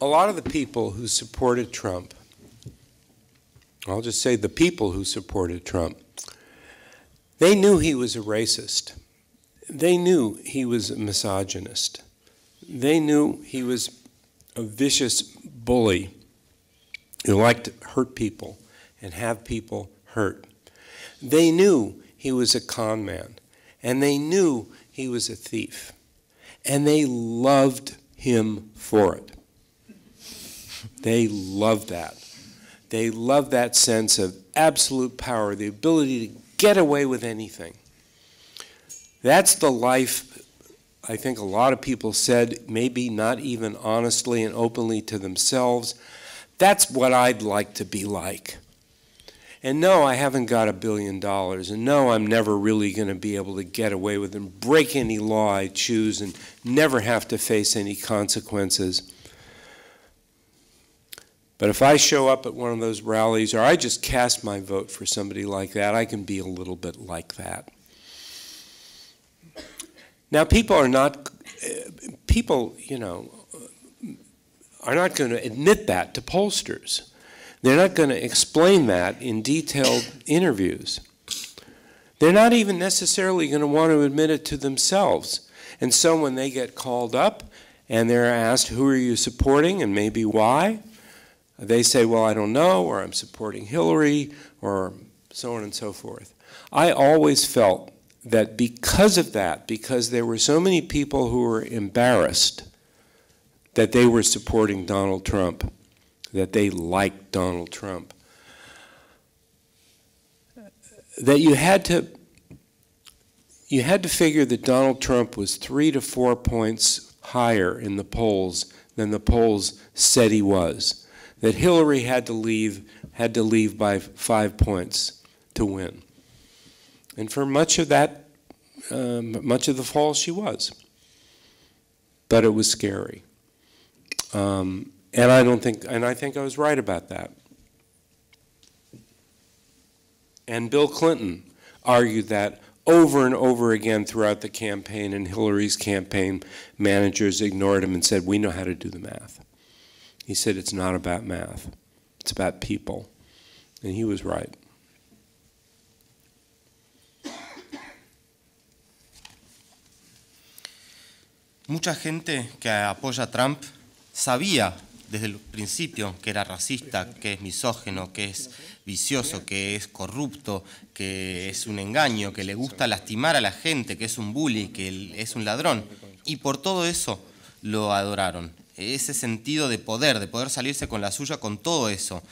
A lot of the people who supported Trump, I'll just say the people who supported Trump, they knew he was a racist. they knew he was a misogynist. They knew he was a vicious bully who liked to hurt people and have people hurt. They knew he was a con man, and they knew he was a thief, and they loved him for it. They loved that. They loved that sense of absolute power, the ability to get away with anything. That's the life I think a lot of people said, maybe not even honestly and openly to themselves. That's what I'd like to be like. And no, I haven't got a billion dollars. And no, I'm never really going to be able to get away with and break any law I choose and never have to face any consequences. But if I show up at one of those rallies or I just cast my vote for somebody like that, I can be a little bit like that. Now, people are not, people, you know, are not going to admit that to pollsters. They're not going to explain that in detailed interviews. They're not even necessarily going to want to admit it to themselves. And so when they get called up and they're asked, who are you supporting and maybe why? They say, well, I don't know, or I'm supporting Hillary, or so on and so forth. I always felt that because of that, because there were so many people who were embarrassed that they were supporting Donald Trump, that they liked Donald Trump, that you had to you had to figure that Donald Trump was three to four points higher in the polls than the polls said he was. That Hillary had to leave had to leave by five points to win. And for much of that, um, much of the fall, she was. But it was scary. Um, and I don't think, and I think I was right about that. And Bill Clinton argued that over and over again throughout the campaign, and Hillary's campaign managers ignored him and said, We know how to do the math. He said, It's not about math, it's about people. And he was right. Mucha gente que apoya a Trump sabía desde el principio que era racista, que es misógeno, que es vicioso, que es corrupto, que es un engaño, que le gusta lastimar a la gente, que es un bully, que es un ladrón. Y por todo eso lo adoraron. Ese sentido de poder, de poder salirse con la suya con todo eso.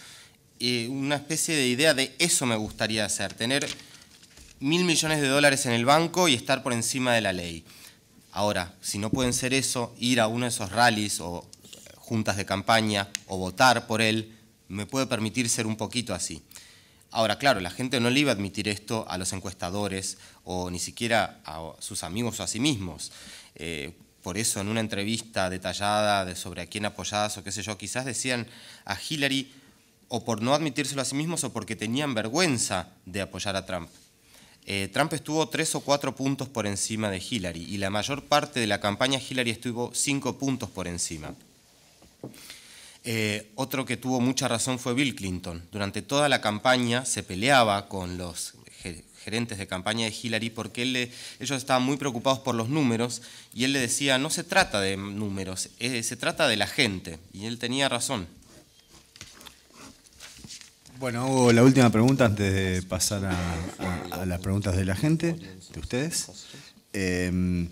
una especie de idea de eso me gustaría hacer, tener mil millones de dólares en el banco y estar por encima de la ley. Ahora, si no pueden ser eso, ir a uno de esos rallies o juntas de campaña o votar por él, me puede permitir ser un poquito así. Ahora, claro, la gente no le iba a admitir esto a los encuestadores o ni siquiera a sus amigos o a sí mismos. Eh, por eso, en una entrevista detallada de sobre a quién apoyadas o qué sé yo, quizás decían a Hillary o por no admitírselo a sí mismos o porque tenían vergüenza de apoyar a Trump. Eh, Trump estuvo tres o cuatro puntos por encima de Hillary y la mayor parte de la campaña Hillary estuvo cinco puntos por encima. Eh, otro que tuvo mucha razón fue Bill Clinton. Durante toda la campaña se peleaba con los gerentes de campaña de Hillary porque ellos estaban muy preocupados por los números y él le decía, no se trata de números, eh, se trata de la gente. Y él tenía razón. Bueno, la última pregunta antes de pasar a, las preguntas de la gente, de ustedes. Em,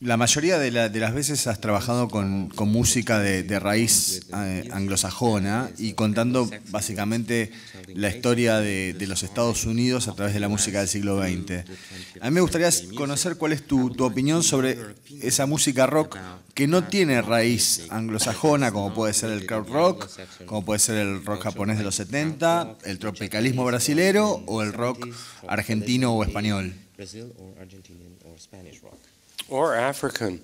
la mayoría de, las veces has trabajado con, música de, raíz eh, anglosajona y contando básicamente la historia de, los Estados Unidos a través de la música del siglo XX. A mí me gustaría conocer cuál es tu, opinión sobre esa música rock que no tiene raíz anglosajona, como puede ser el crowd rock, como puede ser el rock japonés de los 70, el tropicalismo brasilero o el rock argentino o español. Or African.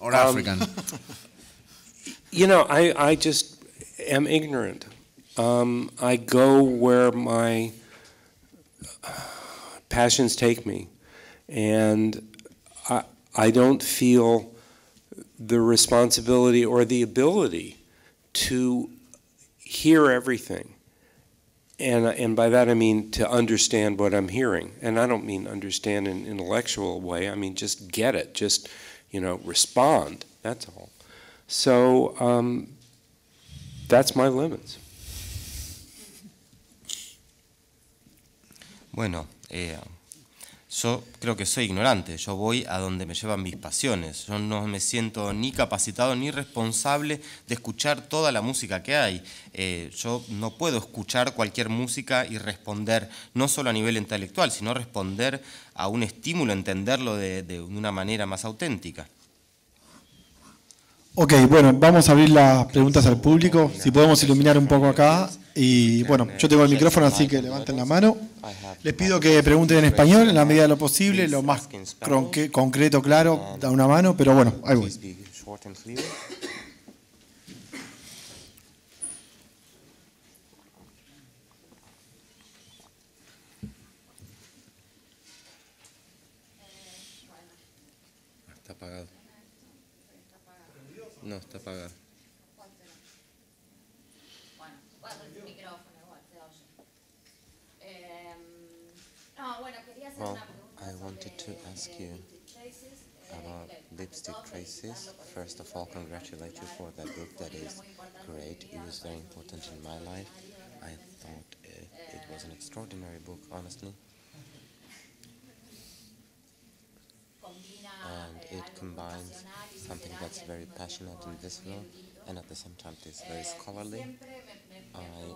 Or um, African. you know, I, I just am ignorant. Um, I go where my passions take me. And I, I don't feel the responsibility or the ability to hear everything and, and by that I mean to understand what I'm hearing. And I don't mean understand in an intellectual way, I mean just get it, just, you know, respond. That's all. So um, that's my limits. Bueno, eh, yo creo que soy ignorante, yo voy a donde me llevan mis pasiones, yo no me siento ni capacitado ni responsable de escuchar toda la música que hay. Eh, yo no puedo escuchar cualquier música y responder, no solo a nivel intelectual, sino responder a un estímulo, entenderlo de, de una manera más auténtica. Ok, bueno, vamos a abrir las preguntas al público, si podemos iluminar un poco acá. Y bueno, yo tengo el micrófono, así que levanten la mano. Les pido que pregunten en español, en la medida de lo posible, lo más concreto, claro, da una mano, pero bueno, ahí voy. Está apagado. No, está apagado. Well, I wanted to ask you about lipstick traces. First of all, congratulate you for that book. That is great. It was very important in my life. I thought it, it was an extraordinary book, honestly. And it combines something that's very passionate and visceral, and at the same time it is very scholarly. I,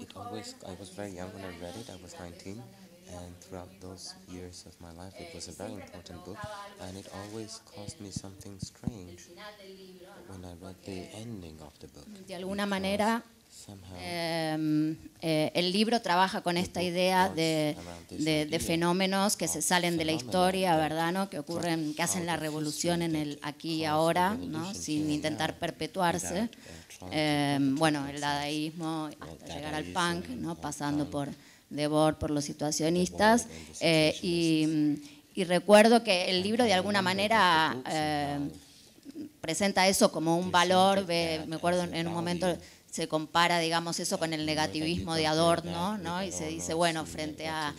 it always, I was very young when I read it. I was 19 and throughout those years of my life it was a very important book and it always caused me something strange when I read the ending of the book. De alguna manera eh, eh, el libro trabaja con esta idea de, de, de, fenómenos que se salen de la historia, ¿verdad? ¿no? Que ocurren, que hacen la revolución en el aquí y ahora, ¿no? sin intentar perpetuarse. Eh, bueno, el dadaísmo hasta llegar al punk, ¿no? pasando por Debord por los situacionistas. Eh, y, recuerdo que el libro de alguna manera eh, presenta eso como un valor. me acuerdo en un momento se compara, digamos, eso con el negativismo de Adorno, ¿no? Y se dice, bueno, frente a,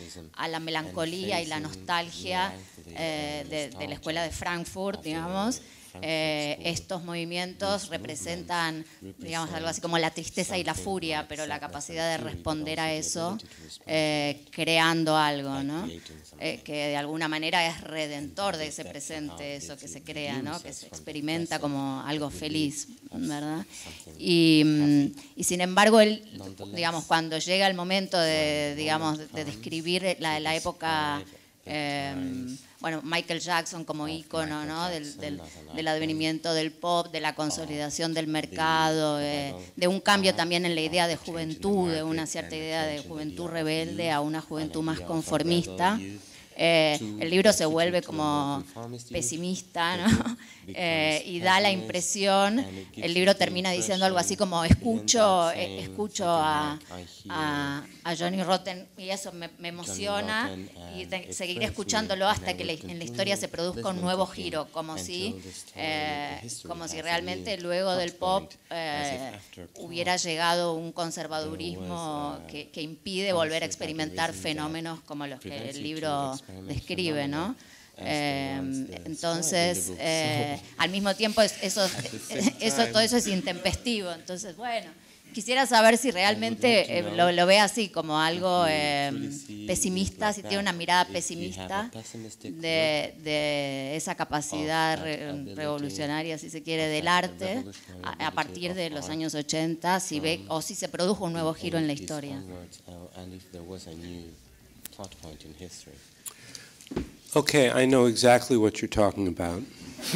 la melancolía y la nostalgia eh, de, la escuela de Frankfurt, digamos, eh, estos movimientos representan, digamos, algo así como la tristeza y la furia, pero la capacidad de responder a eso eh, creando algo, ¿no? Eh, que de alguna manera es redentor de ese presente, eso que se crea, ¿no? que se experimenta como algo feliz, ¿verdad? Y, mm, y sin embargo, él, digamos, cuando llega el momento de, digamos, de describir la, la época bueno, Michael Jackson como ícono ¿no? del, del, advenimiento del pop, de la consolidación del mercado, eh, de un cambio también en la idea de juventud, de una cierta idea de juventud rebelde a una juventud más conformista. Eh, el libro se vuelve como pesimista, ¿no? Eh, y da la impresión, el libro termina diciendo algo así como escucho, eh, escucho a, a, Johnny Rotten y eso me, emociona y seguiré escuchándolo hasta que en la historia se produzca un nuevo giro, como si, eh, como si realmente luego del pop hubiera llegado un conservadurismo que, que impide volver a experimentar fenómenos como los que el libro describe, ¿no? Eh, entonces, eh, al mismo tiempo, eso, eso, todo eso es intempestivo. Entonces, bueno, quisiera saber si realmente eh, lo, lo, ve así, como algo pesimista, si tiene una mirada pesimista de, de esa capacidad revolucionaria, si se quiere, del arte a, a, partir de los años 80, si ve o si se produjo un nuevo giro en la historia. Okay, I know exactly what you're talking about.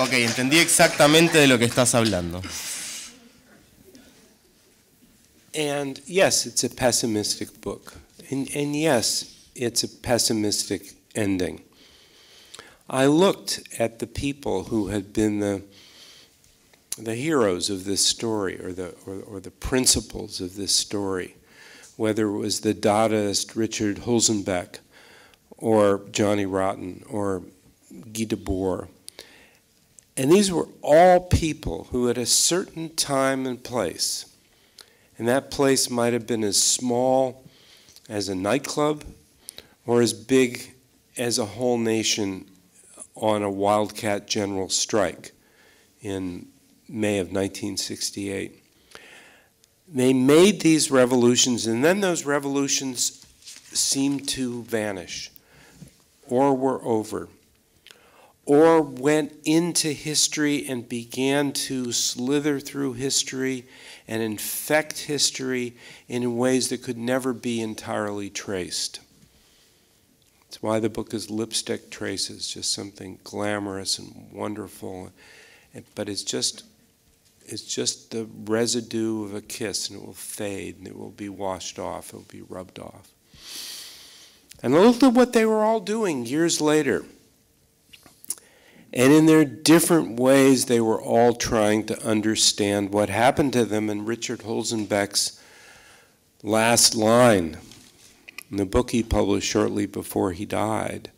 ok, entendí exactamente de lo que estás hablando. And yes, it's a pessimistic book. And, and yes, it's a pessimistic ending. I looked at the people who had been the, the heroes of this story or the, or, or the principles of this story, whether it was the Dadaist Richard Huelsenbeck or Johnny Rotten or Guy Debord. And these were all people who, at a certain time and place, And that place might have been as small as a nightclub or as big as a whole nation on a wildcat general strike in May of 1968. They made these revolutions, and then those revolutions seemed to vanish or were over or went into history and began to slither through history and infect history in ways that could never be entirely traced. That's why the book is Lipstick Traces, just something glamorous and wonderful, but it's just it's just the residue of a kiss and it will fade and it will be washed off, it will be rubbed off. And look at what they were all doing years later. And in their different ways, they were all trying to understand what happened to them. And Richard Huelsenbeck's last line in the book he published shortly before he died,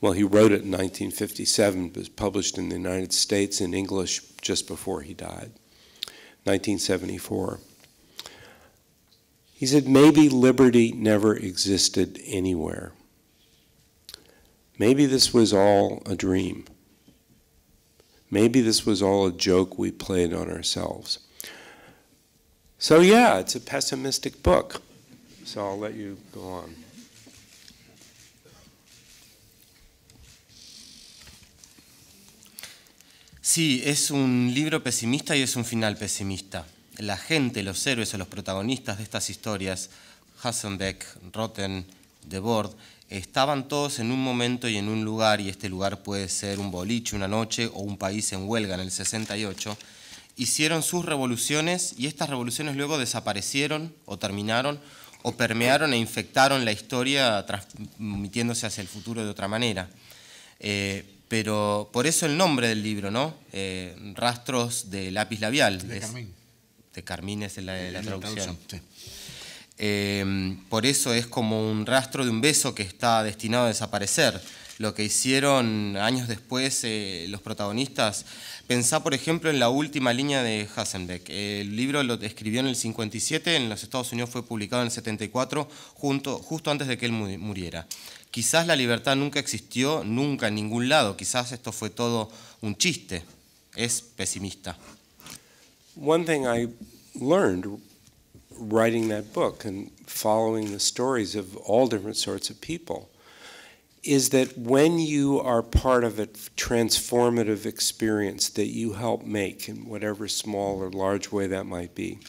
well, he wrote it in 1957, but was published in the United States in English just before he died, 1974. He said, maybe liberty never existed anywhere. Maybe this was all a dream. Maybe this was all a joke we played on ourselves. So, yeah, it's a pessimistic book. So I'll let you go on. Sí, es un libro pesimista y es un final pesimista. La gente, los héroes o los protagonistas de estas historias, Hassenbeck, Rotten, De Bord, estaban todos en un momento y en un lugar, y este lugar puede ser un boliche una noche o un país en huelga en el 68, hicieron sus revoluciones y estas revoluciones luego desaparecieron o terminaron o permearon e infectaron la historia transmitiéndose hacia el futuro de otra manera. Eh, pero por eso el nombre del libro, ¿no? Eh, rastros de lápiz labial. De Carmín. De Carmín es la, la, traducción. Eh, por eso es como un rastro de un beso que está destinado a desaparecer. Lo que hicieron años después eh, los protagonistas. Pensá, por ejemplo, en la última línea de Hassenbeck. El libro lo escribió en el 57, en los Estados Unidos fue publicado en el 74, junto, justo antes de que él muriera. Quizás la libertad nunca existió, nunca en ningún lado. Quizás esto fue todo un chiste. Es pesimista. One thing I learned writing that book and following the stories of all different sorts of people is that when you are part of a transformative experience that you help make in whatever small or large way that might be,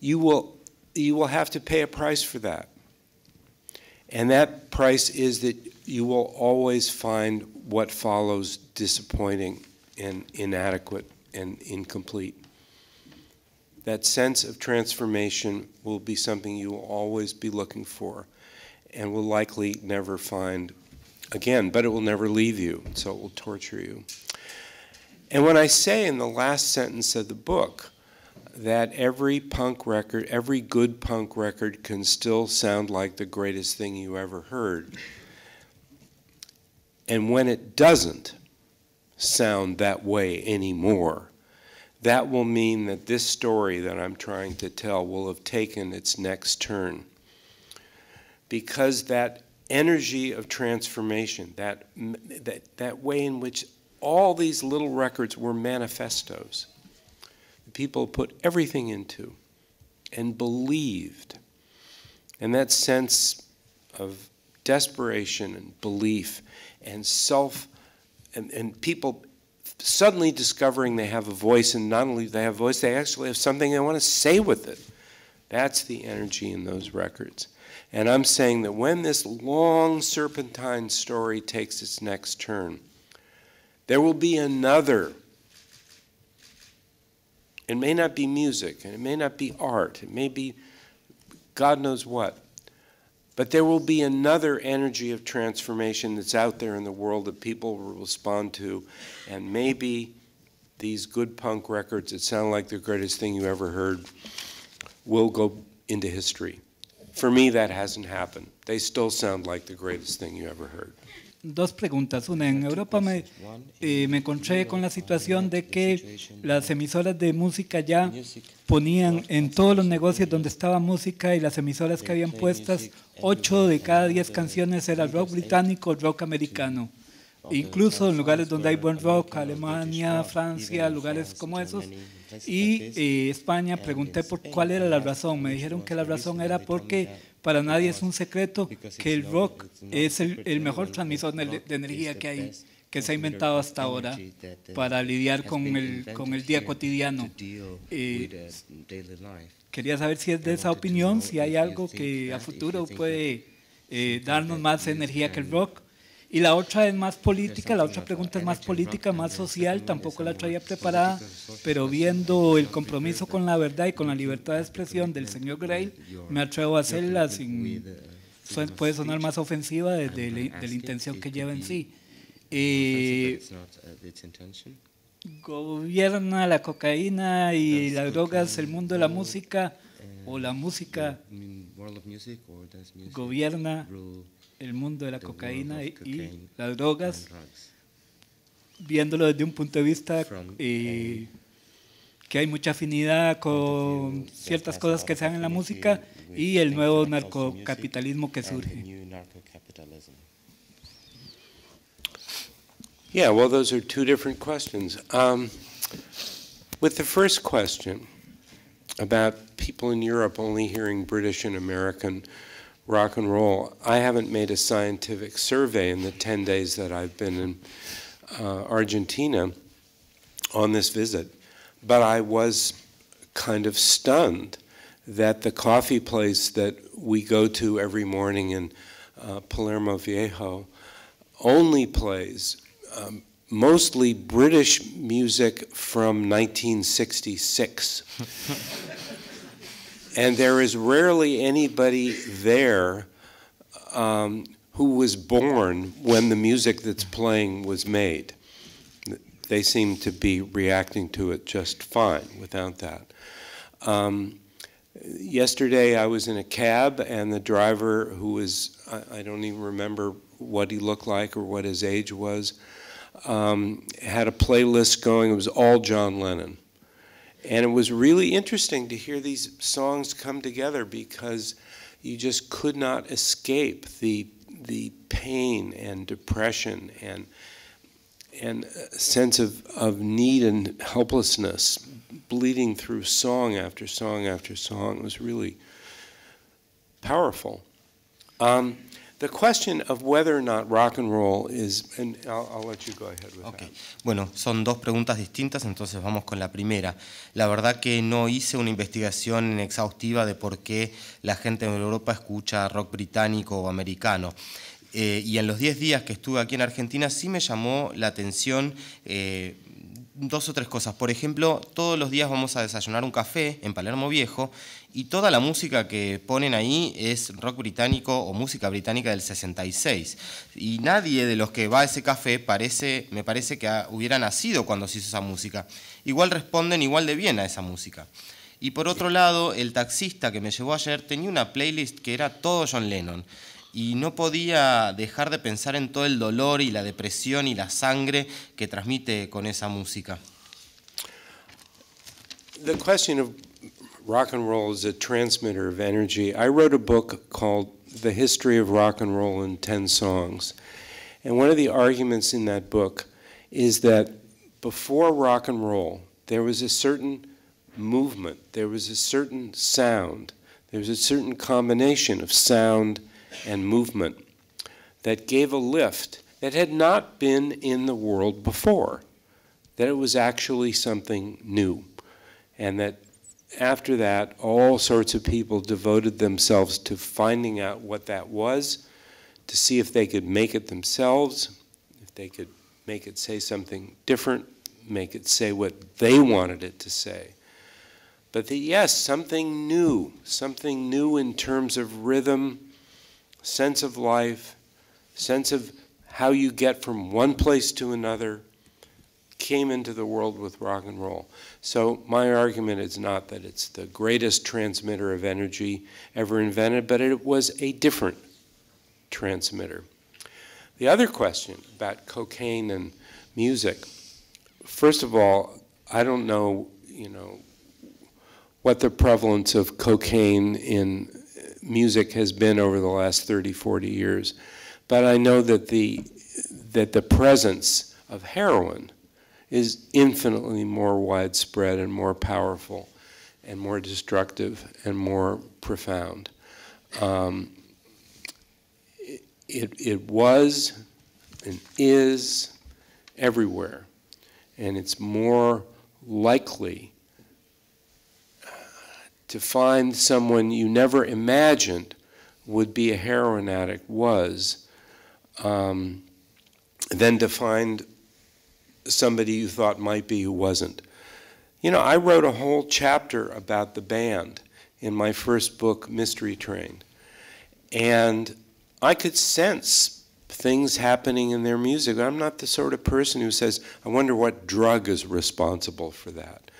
you will, you will have to pay a price for that. And that price is that you will always find what follows disappointing and inadequate and incomplete. That sense of transformation will be something you will always be looking for and will likely never find again, but it will never leave you, so it will torture you. And when I say in the last sentence of the book, that every punk record, every good punk record can still sound like the greatest thing you ever heard. And when it doesn't sound that way anymore, that will mean that this story that I'm trying to tell will have taken its next turn. Because that energy of transformation, that, that, that way in which all these little records were manifestos, people put everything into and believed. And that sense of desperation and belief and self, and, and people suddenly discovering they have a voice, and not only do they have a voice, they actually have something they want to say with it. That's the energy in those records. And I'm saying that when this long serpentine story takes its next turn, there will be another it may not be music, and it may not be art, it may be God knows what. But there will be another energy of transformation that's out there in the world that people will respond to, and maybe these good punk records that sound like the greatest thing you ever heard will go into history. For me, that hasn't happened. They still sound like the greatest thing you ever heard. dos preguntas. Una, en Europa me, eh, me encontré con la situación de que las emisoras de música ya ponían en todos los negocios donde estaba música y las emisoras que habían puestas, ocho de cada diez canciones era rock británico, rock americano. Incluso en lugares donde hay buen rock, Alemania, Francia, lugares como esos, y eh, España, pregunté por cuál era la razón. Me dijeron que la razón era porque para nadie es un secreto que el rock es el, mejor transmisor de, energía que hay que se ha inventado hasta ahora para lidiar con el, con el día cotidiano. Eh, quería saber si es de esa opinión, si hay algo que a futuro puede eh, darnos más energía que el rock y la otra es más política, la otra pregunta es más política, más social, tampoco la traía preparada, pero viendo el compromiso con la verdad y con la libertad de expresión del señor Gray, me atrevo a hacerla sin... Puede sonar más ofensiva desde la, de la intención que lleva en sí. Eh, gobierna la cocaína y las drogas el mundo de la música o la música. gobierna el mundo de la cocaína y, las drogas, viéndolo desde un punto de vista eh, que hay mucha afinidad con ciertas cosas que se dan en la música y el nuevo narcocapitalismo que surge. Yeah, well, those are two different questions. Um, with the first question about people in Europe only hearing British and American rock and roll. I haven't made a scientific survey in the 10 days that I've been in uh, Argentina on this visit, but I was kind of stunned that the coffee place that we go to every morning in uh, Palermo Viejo only plays um, mostly British music from 1966. And there is rarely anybody there um, who was born when the music that's playing was made. They seem to be reacting to it just fine without that. Um, yesterday I was in a cab and the driver who was, I, I, don't even remember what he looked like or what his age was, um, had a playlist going. It was all John Lennon. And it was really interesting to hear these songs come together because you just could not escape the, the pain and depression and, and sense of, of need and helplessness bleeding through song after song after song. It was really powerful. Um, question of whether or not rock and roll is, and I'll, I'll let you go ahead with okay. Bueno, son dos preguntas distintas, entonces vamos con la primera. La verdad que no hice una investigación exhaustiva de por qué la gente en Europa escucha rock británico o americano. Eh, y en los 10 días que estuve aquí en Argentina sí me llamó la atención eh, dos o tres cosas. Por ejemplo, todos los días vamos a desayunar un café en Palermo Viejo y toda la música que ponen ahí es rock británico o música británica del 66. Y nadie de los que va a ese café parece, me parece que hubiera nacido cuando se hizo esa música. Igual responden igual de bien a esa música. Y por otro lado, el taxista que me llevó ayer tenía una playlist que era todo John Lennon y no podía dejar de pensar en todo el dolor y la depresión y la sangre que transmite con esa música. The question of rock and roll as a transmitter of energy. I wrote a book called The History of Rock and Roll in 10 Songs. And one of the arguments in that book is that before rock and roll, there was a certain movement, there was a certain sound, there was a certain combination of sound and movement that gave a lift that had not been in the world before, that it was actually something new, and that after that, all sorts of people devoted themselves to finding out what that was, to see if they could make it themselves, if they could make it say something different, make it say what they wanted it to say. But the, yes, something new, something new in terms of rhythm, sense of life, sense of how you get from one place to another, came into the world with rock and roll. So my argument is not that it's the greatest transmitter of energy ever invented, but it was a different transmitter. the other question about cocaine and music, first of all, I don't know, you know, what the prevalence of cocaine in music has been over the last 30, 40 years. But I know that the, that the presence of heroin is infinitely more widespread and more powerful and more destructive and more profound. Um, it, it was and is everywhere, and it's more likely to find someone you never imagined would be a heroin addict was um, than to find somebody you thought might be who wasn't. You know, I wrote a whole chapter about the band in my first book, Mystery Train. And I could sense things happening in their music. I'm not the sort of person who says, I wonder what drug is responsible for that.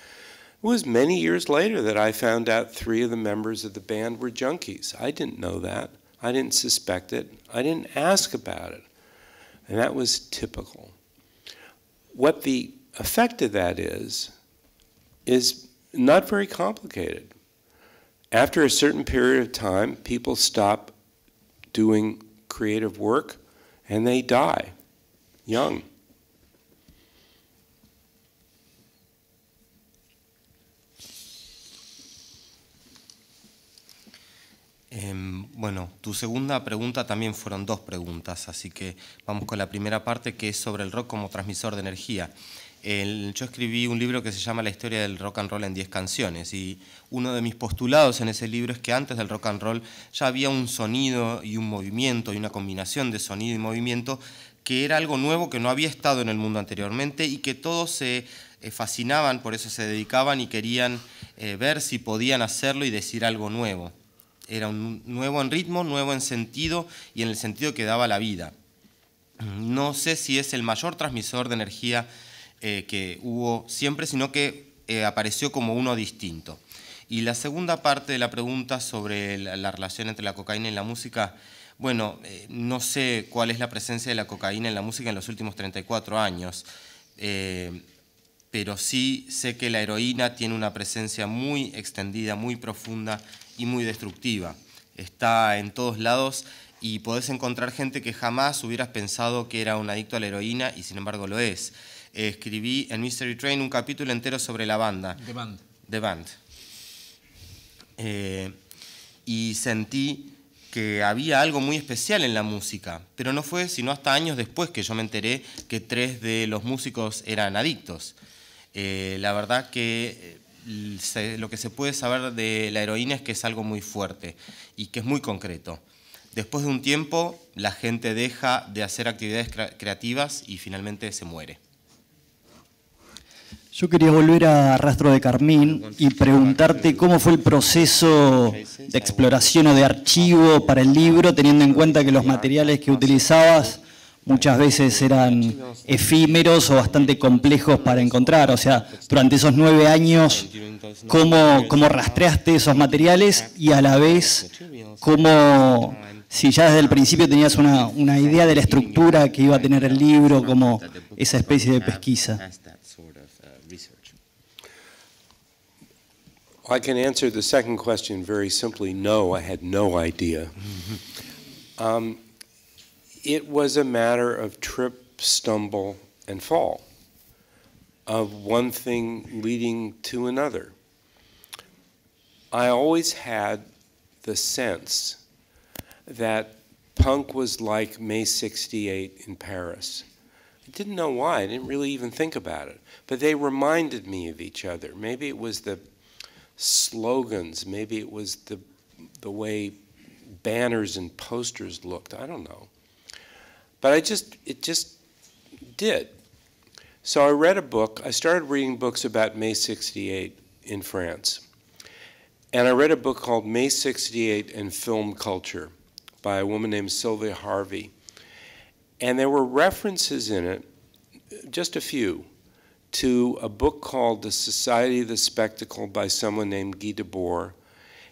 It was many years later that I found out three of the members of the band were junkies. I didn't know that. I didn't suspect it. I didn't ask about it. And that was typical. What the effect of that is, is not very complicated. After a certain period of time, people stop doing creative work and they die young. Em, bueno, tu segunda pregunta también fueron dos preguntas, así que vamos con la primera parte que es sobre el rock como transmisor de energía. yo escribí un libro que se llama La historia del rock and roll en 10 canciones y uno de mis postulados en ese libro es que antes del rock and roll ya había un sonido y un movimiento y una combinación de sonido y movimiento que era algo nuevo que no había estado en el mundo anteriormente y que todos se eh, fascinaban, por eso se dedicaban y querían eh, ver si podían hacerlo y decir algo nuevo. Era un nuevo en ritmo, nuevo en sentido y en el sentido que daba la vida. No sé si es el mayor transmisor de energía eh, que hubo siempre, sino que eh, apareció como uno distinto. Y la segunda parte de la pregunta sobre la, relación entre la cocaína y la música, bueno, eh, no sé cuál es la presencia de la cocaína en la música en los últimos 34 años, pero sí sé que la heroína tiene una presencia muy extendida, muy profunda y muy destructiva. Está en todos lados y podés encontrar gente que jamás hubieras pensado que era un adicto a la heroína y sin embargo lo es escribí en Mystery Train un capítulo entero sobre la banda. The Band. The Band. Eh, y sentí que había algo muy especial en la música, pero no fue sino hasta años después que yo me enteré que tres de los músicos eran adictos. Eh, la verdad que lo que se puede saber de la heroína es que es algo muy fuerte y que es muy concreto. Después de un tiempo, la gente deja de hacer actividades creativas y finalmente se muere. Yo quería volver a Rastro de Carmín y preguntarte cómo fue el proceso de exploración o de archivo para el libro, teniendo en cuenta que los materiales que utilizabas muchas veces eran efímeros o bastante complejos para encontrar. O sea, durante esos nueve años, ¿cómo, cómo rastreaste esos materiales y a la vez cómo, si ya desde el principio tenías una, una idea de la estructura que iba a tener el libro, como esa especie de pesquisa? I can answer the second question very simply no, I had no idea. um, it was a matter of trip, stumble, and fall, of one thing leading to another. I always had the sense that punk was like May 68 in Paris. I didn't know why, I didn't really even think about it. But they reminded me of each other. Maybe it was the slogans. Maybe it was the, the way banners and posters looked. I don't know. But I just, it just did. So I read a book. I started reading books about May 68 in France. And I read a book called May 68 and Film Culture by a woman named Sylvia Harvey. And there were references in it, just a few, to a book called The Society of the Spectacle by someone named Guy Debord,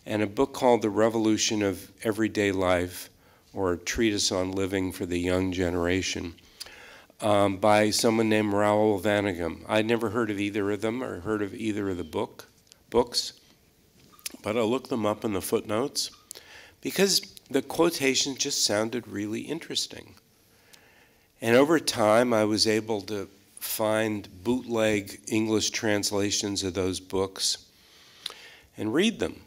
and a book called The Revolution of Everyday Life, or a treatise on living for the young generation um, by someone named Raoul Vaneigem. I'd never heard of either of them or heard of either of the book books, but I looked them up in the footnotes because the quotations just sounded really interesting. And over time, I was able to find bootleg English translations of those books and read them.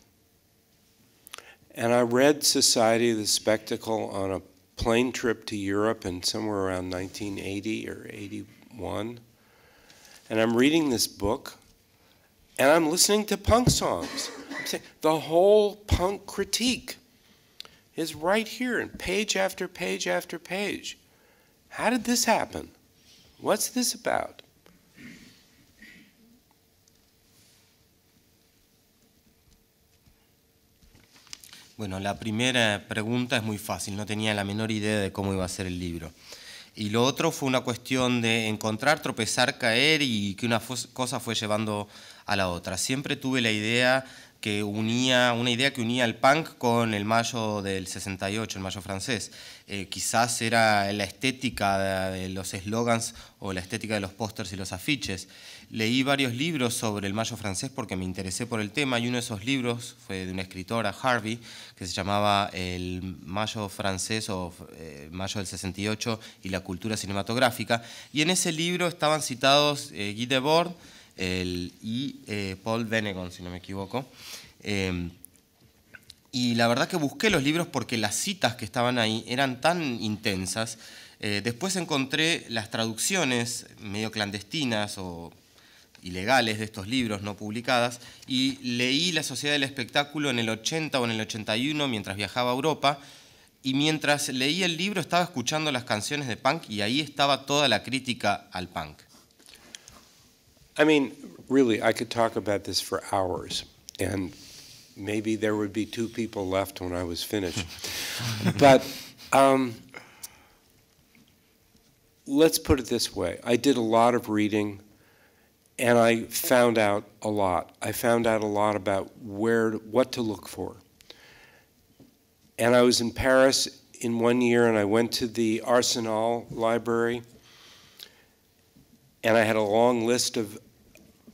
And I read Society of the Spectacle on a plane trip to Europe in somewhere around 1980 or 81. And I'm reading this book and I'm listening to punk songs. I'm saying the whole punk critique is right here in page after page after page. How did this happen? What's this about? Bueno, la primera pregunta es muy fácil, no tenía la menor idea de cómo iba a ser el libro. Y lo otro fue una cuestión de encontrar, tropezar, caer y que una cosa fue llevando a la otra. Siempre tuve la idea que unía, una idea que unía el punk con el mayo del 68, el mayo francés. Eh, quizás era la estética de los eslogans o la estética de los pósters y los afiches. Leí varios libros sobre el mayo francés porque me interesé por el tema y uno de esos libros fue de una escritora, Harvey, que se llamaba El mayo francés o eh, mayo del 68 y la cultura cinematográfica. Y en ese libro estaban citados eh, Guy Debord, y eh, Paul Venegon, si no me equivoco. Em, y la verdad que busqué los libros porque las citas que estaban ahí eran tan intensas. Eh, después encontré las traducciones medio clandestinas o ilegales de estos libros no publicadas y leí La Sociedad del Espectáculo en el 80 o en el 81 mientras viajaba a Europa y mientras leía el libro estaba escuchando las canciones de punk y ahí estaba toda la crítica al punk. I mean, really, I could talk about this for hours, and maybe there would be two people left when I was finished. but um, let's put it this way I did a lot of reading, and I found out a lot. I found out a lot about where, what to look for. And I was in Paris in one year, and I went to the Arsenal Library, and I had a long list of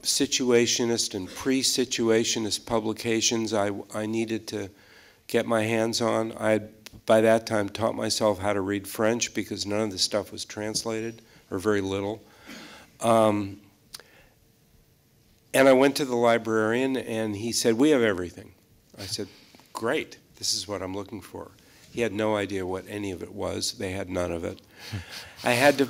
situationist and pre-situationist publications I, I needed to get my hands on. I had by that time taught myself how to read French because none of the stuff was translated, or very little. Um, and I went to the librarian and he said, We have everything. I said, Great, this is what I'm looking for. He had no idea what any of it was, they had none of it. I had to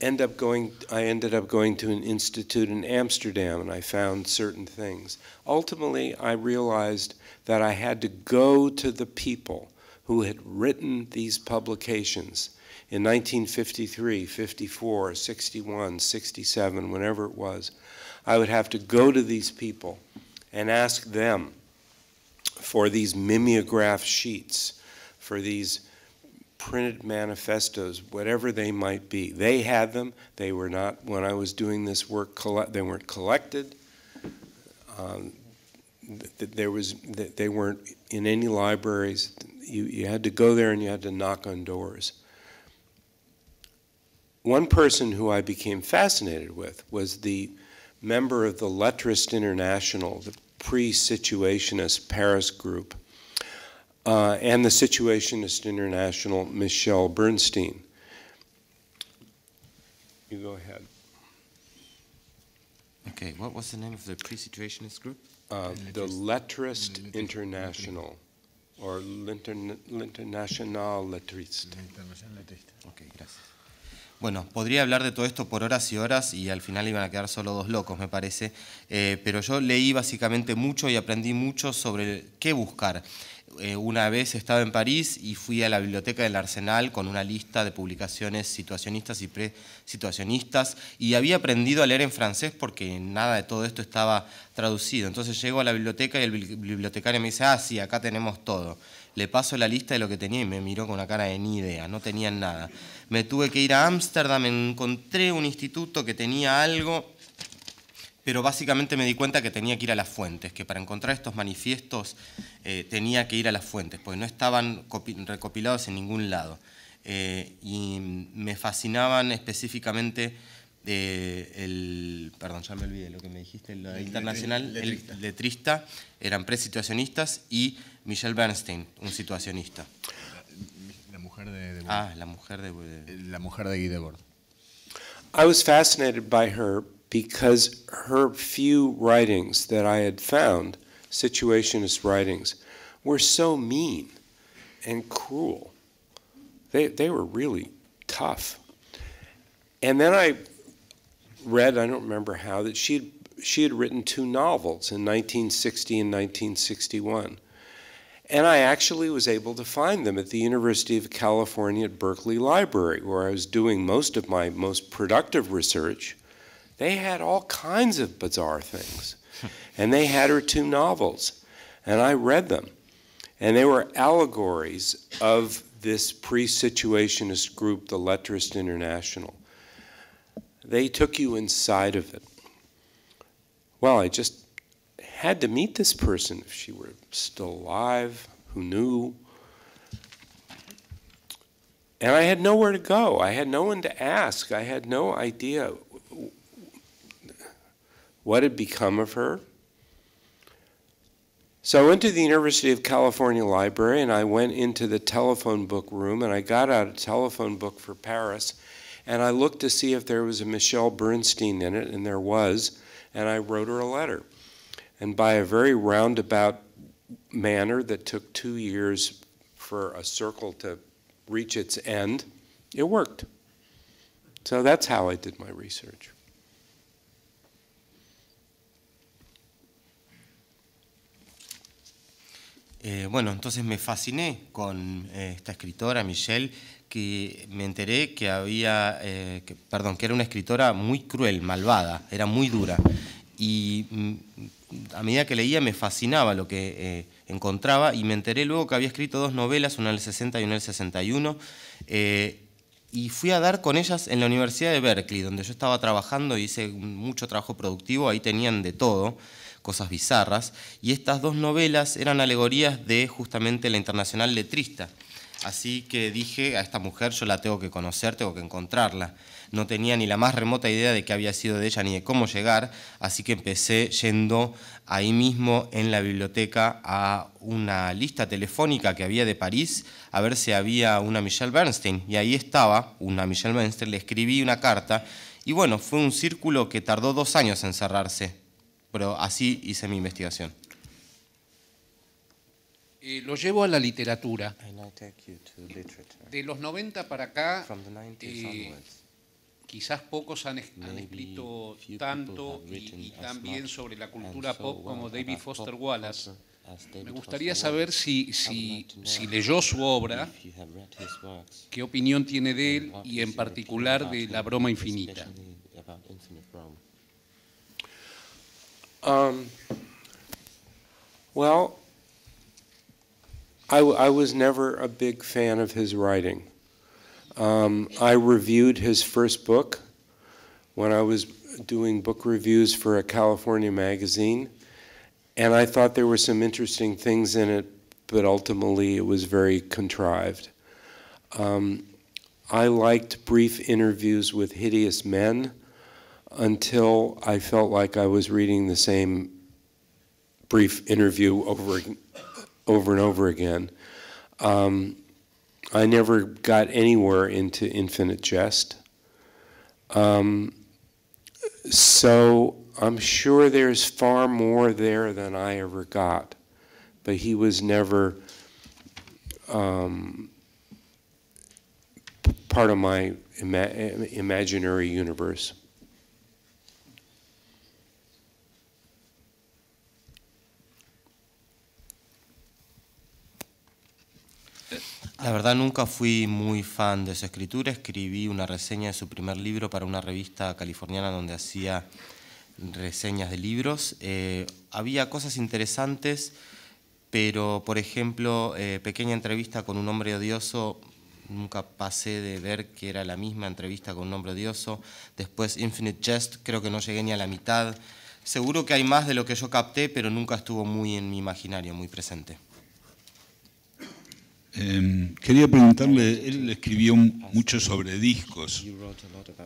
end up going, I ended up going to an institute in Amsterdam and I found certain things. Ultimately, I realized that I had to go to the people who had written these publications in 1953, 54, 61, 67, whenever it was. I would have to go to these people and ask them for these mimeograph sheets, for these printed manifestos, whatever they might be. They had them. They were not, when I was doing this work, they weren't collected. Um, there was, they weren't in any libraries. You, you had to go there and you had to knock on doors. One person who I became fascinated with was the member of the Lettrist International, the pre-situationist Paris group uh, and the Situationist International, Michèle Bernstein. You go ahead. Okay, what was the name of the pre-situationist group? Uh, the Lettrist International, or L'Internationale Lettriste. Ok, gracias. Bueno, podría hablar de todo esto por horas y horas y al final iban a quedar solo dos locos, me parece, eh, pero yo leí básicamente mucho y aprendí mucho sobre qué buscar. Eh, una vez estaba en París y fui a la biblioteca del Arsenal con una lista de publicaciones situacionistas y pre-situacionistas y había aprendido a leer en francés porque nada de todo esto estaba traducido. Entonces llego a la biblioteca y el bibliotecario me dice, ah, sí, acá tenemos todo. Le paso la lista de lo que tenía y me miró con una cara de ni idea, no tenían nada. Me tuve que ir a Ámsterdam, encontré un instituto que tenía algo pero básicamente me di cuenta que tenía que ir a las fuentes, que para encontrar estos manifiestos eh, tenía que ir a las fuentes, porque no estaban recopilados en ningún lado. Eh, y me fascinaban específicamente eh, el, perdón, ya me olvidé lo que me dijiste, la internacional, letrista. el letrista, eran presituacionistas y Michelle Bernstein, un situacionista. La mujer de, de Ah, la mujer de, de La mujer de Guy Debord. I was fascinated by her because her few writings that I had found, situationist writings, were so mean and cruel. They, they were really tough. And then I read, I don't remember how, that she had, she had written two novels in 1960 and 1961. And I actually was able to find them at the University of California at Berkeley Library, where I was doing most of my most productive research. They had all kinds of bizarre things. and they had her two novels. And I read them. And they were allegories of this pre situationist group, the Lettrist International. They took you inside of it. Well, I just had to meet this person if she were still alive, who knew. And I had nowhere to go. I had no one to ask. I had no idea what had become of her. So I went to the University of California Library and I went into the telephone book room and I got out a telephone book for Paris and I looked to see if there was a Michèle Bernstein in it and there was and I wrote her a letter. And by a very roundabout manner that took two years for a circle to reach its end, it worked. So that's how I did my research. Eh, bueno, entonces me fasciné con eh, esta escritora, Michelle, que me enteré que había, eh, perdón, que era una escritora muy cruel, malvada, era muy dura. Y mm, a medida que leía me fascinaba lo que encontraba y me enteré luego que había escrito dos novelas, una en el 60 y una en el 61. y fui a dar con ellas en la Universidad de Berkeley, donde yo estaba trabajando, hice mucho trabajo productivo, ahí tenían de todo cosas bizarras, y estas dos novelas eran alegorías de justamente la internacional letrista. Así que dije, a esta mujer yo la tengo que conocer, tengo que encontrarla. No tenía ni la más remota idea de qué había sido de ella ni de cómo llegar, así que empecé yendo ahí mismo en la biblioteca a una lista telefónica que había de París a ver si había una Michelle Bernstein. Y ahí estaba una Michelle Bernstein, le escribí una carta y bueno, fue un círculo que tardó dos años en cerrarse pero así hice mi investigación. Eh, lo llevo a la literatura. De los 90 para acá, eh, quizás pocos han, han escrito tanto y, y tan bien sobre la cultura pop como David Foster Wallace. Me gustaría saber si, si, si, leyó su obra, qué opinión tiene de él y en particular de La broma infinita. Um, well, I, I, was never a big fan of his writing. Um, I reviewed his first book when I was doing book reviews for a California magazine, and I thought there were some interesting things in it, but ultimately it was very contrived. Um, I liked brief interviews with hideous men until I felt like I was reading the same brief interview over, over and over again. Um, I never got anywhere into Infinite Jest. Um, so I'm sure there's far more there than I ever got. But he was never um, part of my ima imaginary universe. La verdad nunca fui muy fan de su escritura, escribí una reseña de su primer libro para una revista californiana donde hacía reseñas de libros. Eh, había cosas interesantes, pero por ejemplo, eh, pequeña entrevista con un hombre odioso, nunca pasé de ver que era la misma entrevista con un hombre odioso. Después Infinite Jest, creo que no llegué ni a la mitad. Seguro que hay más de lo que yo capté, pero nunca estuvo muy en mi imaginario, muy presente. Eh, quería preguntarle, él escribió mucho sobre discos,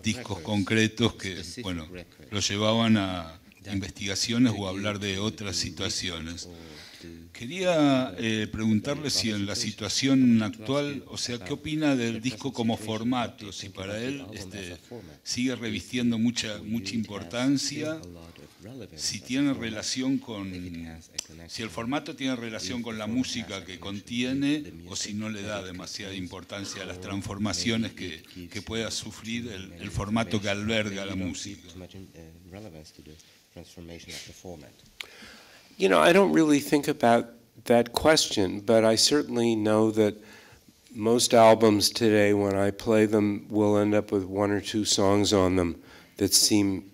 discos concretos que, bueno, lo llevaban a investigaciones o a hablar de otras situaciones. Quería eh, preguntarle si en la situación actual, o sea, ¿qué opina del disco como formato? Si para él este, sigue revistiendo mucha, mucha importancia, si tiene relación con, si el formato tiene relación con la música que contiene o si no le da demasiada importancia a las transformaciones que, pueda sufrir el formato que alberga la música. You know, I don't really think about that question, but I certainly know that most albums today, when I play them, will end up with one or two songs on them that seem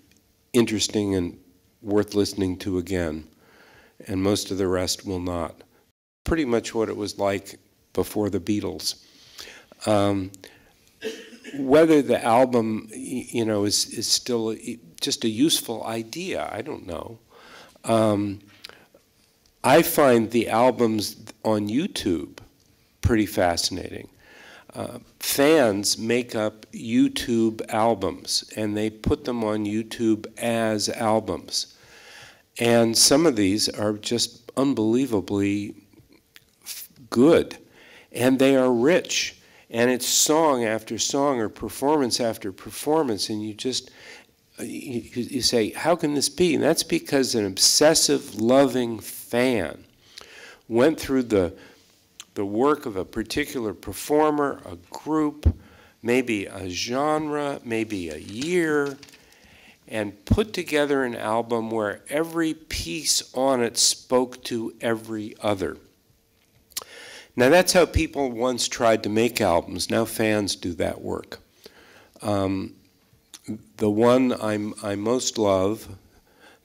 interesting and worth listening to again, and most of the rest will not. Pretty much what it was like before the Beatles. Um, whether the album, you know, is, is still just a useful idea, I don't know. Um, I find the albums on YouTube pretty fascinating. Uh, fans make up YouTube albums and they put them on YouTube as albums. And some of these are just unbelievably good and they are rich and it's song after song or performance after performance and you just you, you say how can this be and that's because an obsessive loving fan went through the, the work of a particular performer, a group, maybe a genre, maybe a year, and put together an album where every piece on it spoke to every other. Now, that's how people once tried to make albums. Now, fans do that work. Um, the one I'm, I most love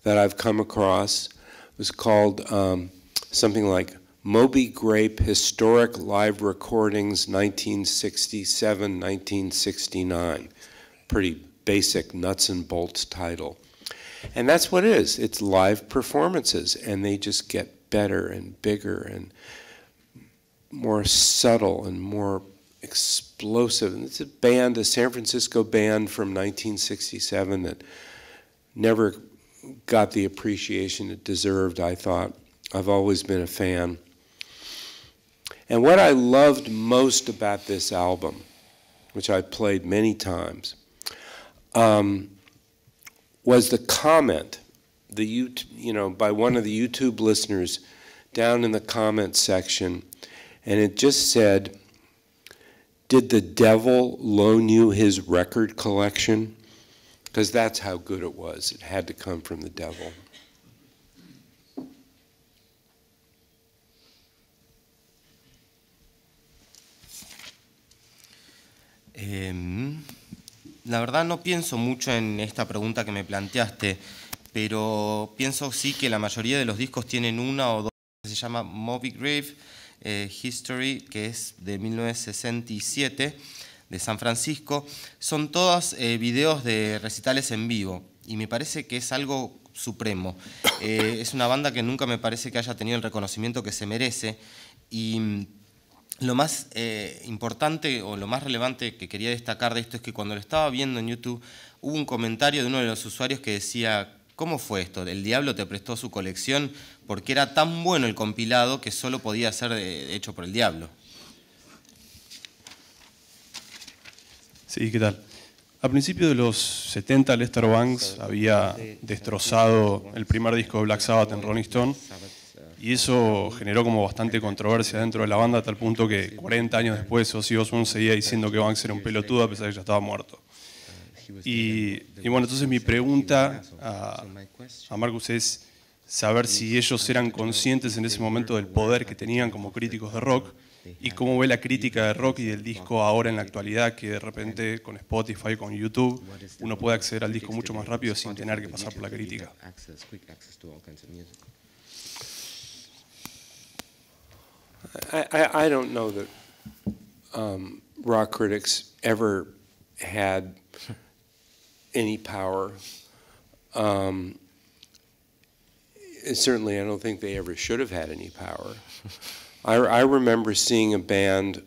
that I've come across was called um, something like Moby Grape Historic Live Recordings 1967 1969. Pretty basic nuts and bolts title. And that's what it is it's live performances, and they just get better and bigger and more subtle and more explosive. And it's a band, a San Francisco band from 1967 that never got the appreciation it deserved, I thought. I've always been a fan. And what I loved most about this album, which I played many times, um, was the comment, the you know, by one of the YouTube listeners down in the comment section, and it just said, "Did the devil loan you his record collection?" Because that's how good it was. It had to come from the devil. la verdad no pienso mucho en esta pregunta que me planteaste, pero pienso sí que la mayoría de los discos tienen una o dos que se llama Moby Grave eh, History, que es de 1967 de San Francisco, son todos eh, videos de recitales en vivo y me parece que es algo supremo. Eh, es una banda que nunca me parece que haya tenido el reconocimiento que se merece y mm, lo más eh, importante o lo más relevante que quería destacar de esto es que cuando lo estaba viendo en YouTube hubo un comentario de uno de los usuarios que decía, ¿cómo fue esto? ¿El diablo te prestó su colección? Porque era tan bueno el compilado que solo podía ser hecho por el diablo. Sí, ¿qué tal? A principios de los 70, Lester Banks había destrozado el primer disco de Black Sabbath en Rolling Stone y eso generó como bastante controversia dentro de la banda a tal punto que 40 años después Ozzy Osbourne seguía diciendo que Banks era un pelotudo a pesar de que ya estaba muerto. Y, bueno, entonces mi pregunta a, a Marcus es saber si ellos eran conscientes en ese momento del poder que tenían como críticos de rock y cómo ve la crítica de rock y del disco ahora en la actualidad, que de repente con Spotify, con YouTube, uno puede acceder al disco mucho más rápido sin tener que pasar por la crítica. I, I don't know that um, rock critics ever had any power. Um, certainly, I don't think they ever should have had any power. I, I remember seeing a band,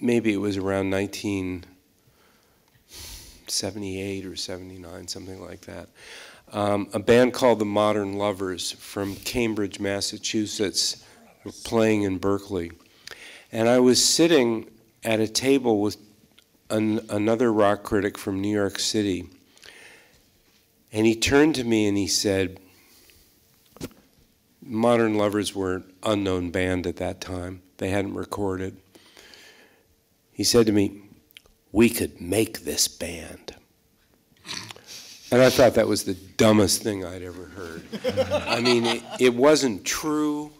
maybe it was around 1978 or 79, something like that. Um, a band called the Modern Lovers from Cambridge, Massachusetts, playing in Berkeley. And I was sitting at a table with an, another rock critic from New York City. And he turned to me and he said, Modern Lovers were an unknown band at that time. They hadn't recorded. He said to me, We could make this band. And I thought that was the dumbest thing I'd ever heard. I mean, it, it wasn't true.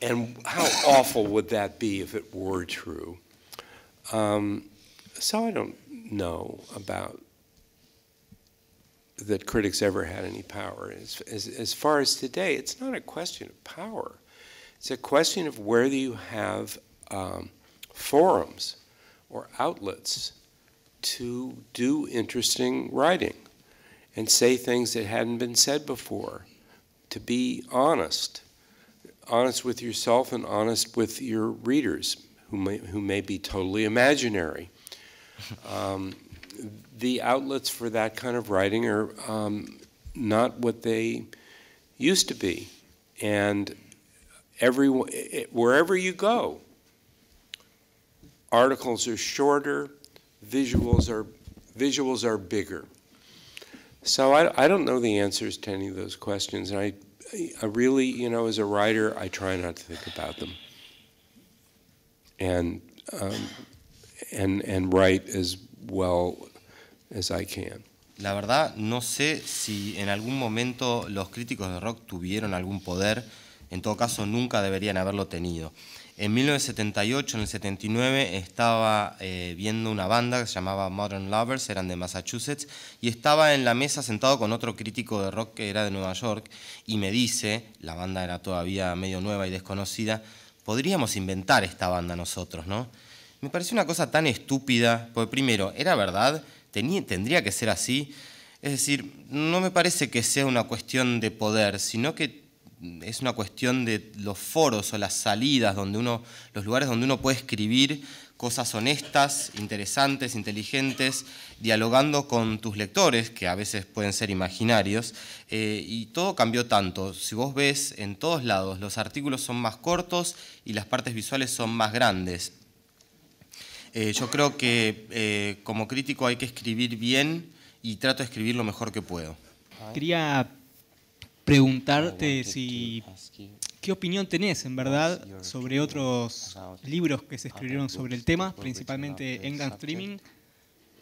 And how awful would that be if it were true? Um, so I don't know about that critics ever had any power. As, as, as far as today, it's not a question of power. It's a question of whether you have um, forums or outlets to do interesting writing and say things that hadn't been said before, to be honest, honest with yourself and honest with your readers who may, who may be totally imaginary. Um, the outlets for that kind of writing are um, not what they used to be. And every, wherever you go, articles are shorter, visuals are, visuals are bigger. So I, I don't know the answers to any of those questions. And I, I really, you know, as a writer, I try not to think about them. And, um, and, and write as well as I can. La verdad, no sé si en algún momento los críticos de rock tuvieron algún poder, en todo caso nunca deberían haberlo tenido. En 1978, en el 79, estaba eh, viendo una banda que se llamaba Modern Lovers, eran de Massachusetts, y estaba en la mesa sentado con otro crítico de rock que era de Nueva York, y me dice, la banda era todavía medio nueva y desconocida, podríamos inventar esta banda nosotros, ¿no? Me pareció una cosa tan estúpida, porque primero, era verdad, tendría que ser así. Es decir, no me parece que sea una cuestión de poder, sino que es una cuestión de los foros o las salidas, donde uno, los lugares donde uno puede escribir cosas honestas, interesantes, inteligentes, dialogando con tus lectores, que a veces pueden ser imaginarios, eh, y todo cambió tanto. Si vos ves en todos lados, los artículos son más cortos y las partes visuales son más grandes. Eh, yo creo que eh, como crítico hay que escribir bien y trato de escribir lo mejor que puedo. Quería preguntarte si qué opinión tenés en verdad sobre otros libros que se escribieron sobre el tema, principalmente England Streaming,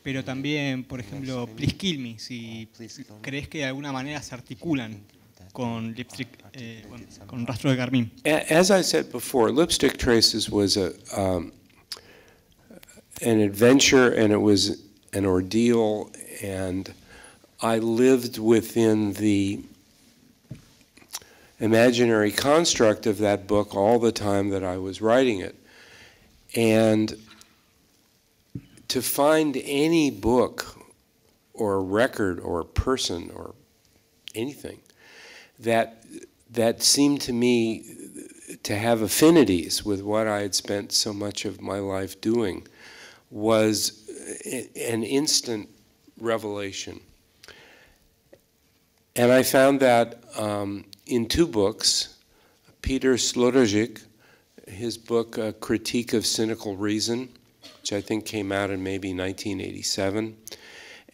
pero también, por ejemplo, Please Kill Me, si crees que de alguna manera se articulan con Lipstick, eh, con Rastro de Carmín. As I said before, Lipstick Traces was a um, an adventure and it was an ordeal and I lived within the imaginary construct of that book all the time that I was writing it. And to find any book or record or person or anything that that seemed to me to have affinities with what I had spent so much of my life doing was an instant revelation. And I found that um, in two books, Peter Sloterdijk, his book uh, Critique of Cynical Reason, which I think came out in maybe 1987,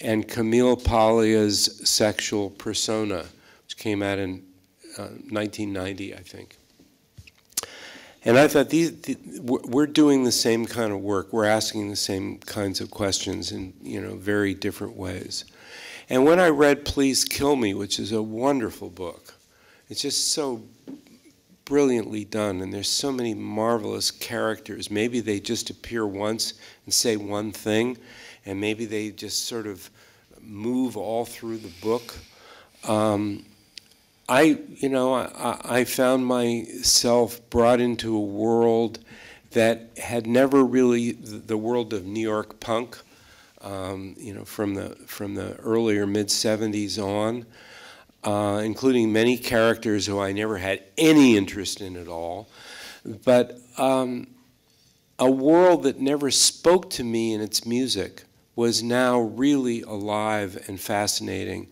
and Camille Paglia's Sexual Personae, which came out in uh, 1990, I think. And I thought these, we're doing the same kind of work. We're asking the same kinds of questions in you know very different ways. And when I read Please Kill Me, which is a wonderful book, it's just so brilliantly done, and there's so many marvelous characters. Maybe they just appear once and say one thing, and maybe they just sort of move all through the book. Um, I, you know, I, I found myself brought into a world that had never really the world of New York punk, um, you know, from the from the earlier mid '70s on. uh, including many characters who I never had any interest in at all. But um, a world that never spoke to me in its music was now really alive and fascinating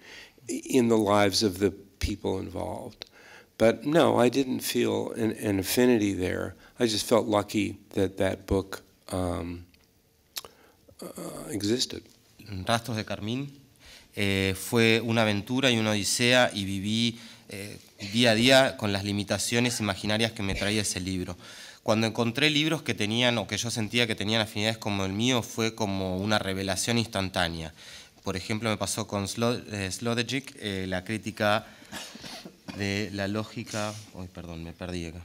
in the lives of the people involved. But no, I didn't feel an, an affinity there. I just felt lucky that that book um, uh, existed. Rastros de Carmín eh, fue una aventura y una odisea y viví eh, día a día con las limitaciones imaginarias que me traía ese libro. Cuando encontré libros que tenían o que yo sentía que tenían afinidades como el mío fue como una revelación instantánea. Por ejemplo, me pasó con Slodejik, eh, la crítica de la lógica... Uy, perdón, me perdí acá.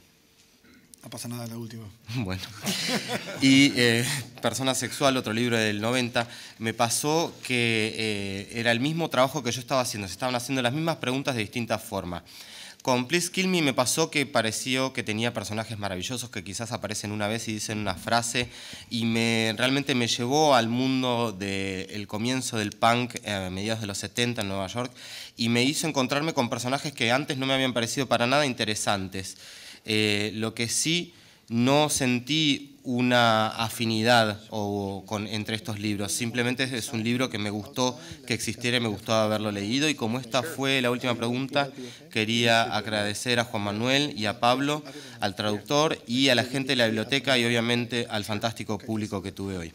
No pasa nada, la última. Bueno. Y eh, Persona Sexual, otro libro del 90, me pasó que eh, era el mismo trabajo que yo estaba haciendo, se estaban haciendo las mismas preguntas de distintas formas. Con Please Kill Me me pasó que pareció que tenía personajes maravillosos que quizás aparecen una vez y dicen una frase y me, realmente me llevó al mundo del comienzo del punk eh, a mediados de los 70 en Nueva York y me hizo encontrarme con personajes que antes no me habían parecido para nada interesantes. Eh, lo que sí no sentí una afinidad o, con, entre estos libros, simplemente es un libro que me gustó que existiera y me gustó haberlo leído y como esta fue la última pregunta, quería agradecer a Juan Manuel y a Pablo, al traductor y a la gente de la biblioteca y obviamente al fantástico público que tuve hoy.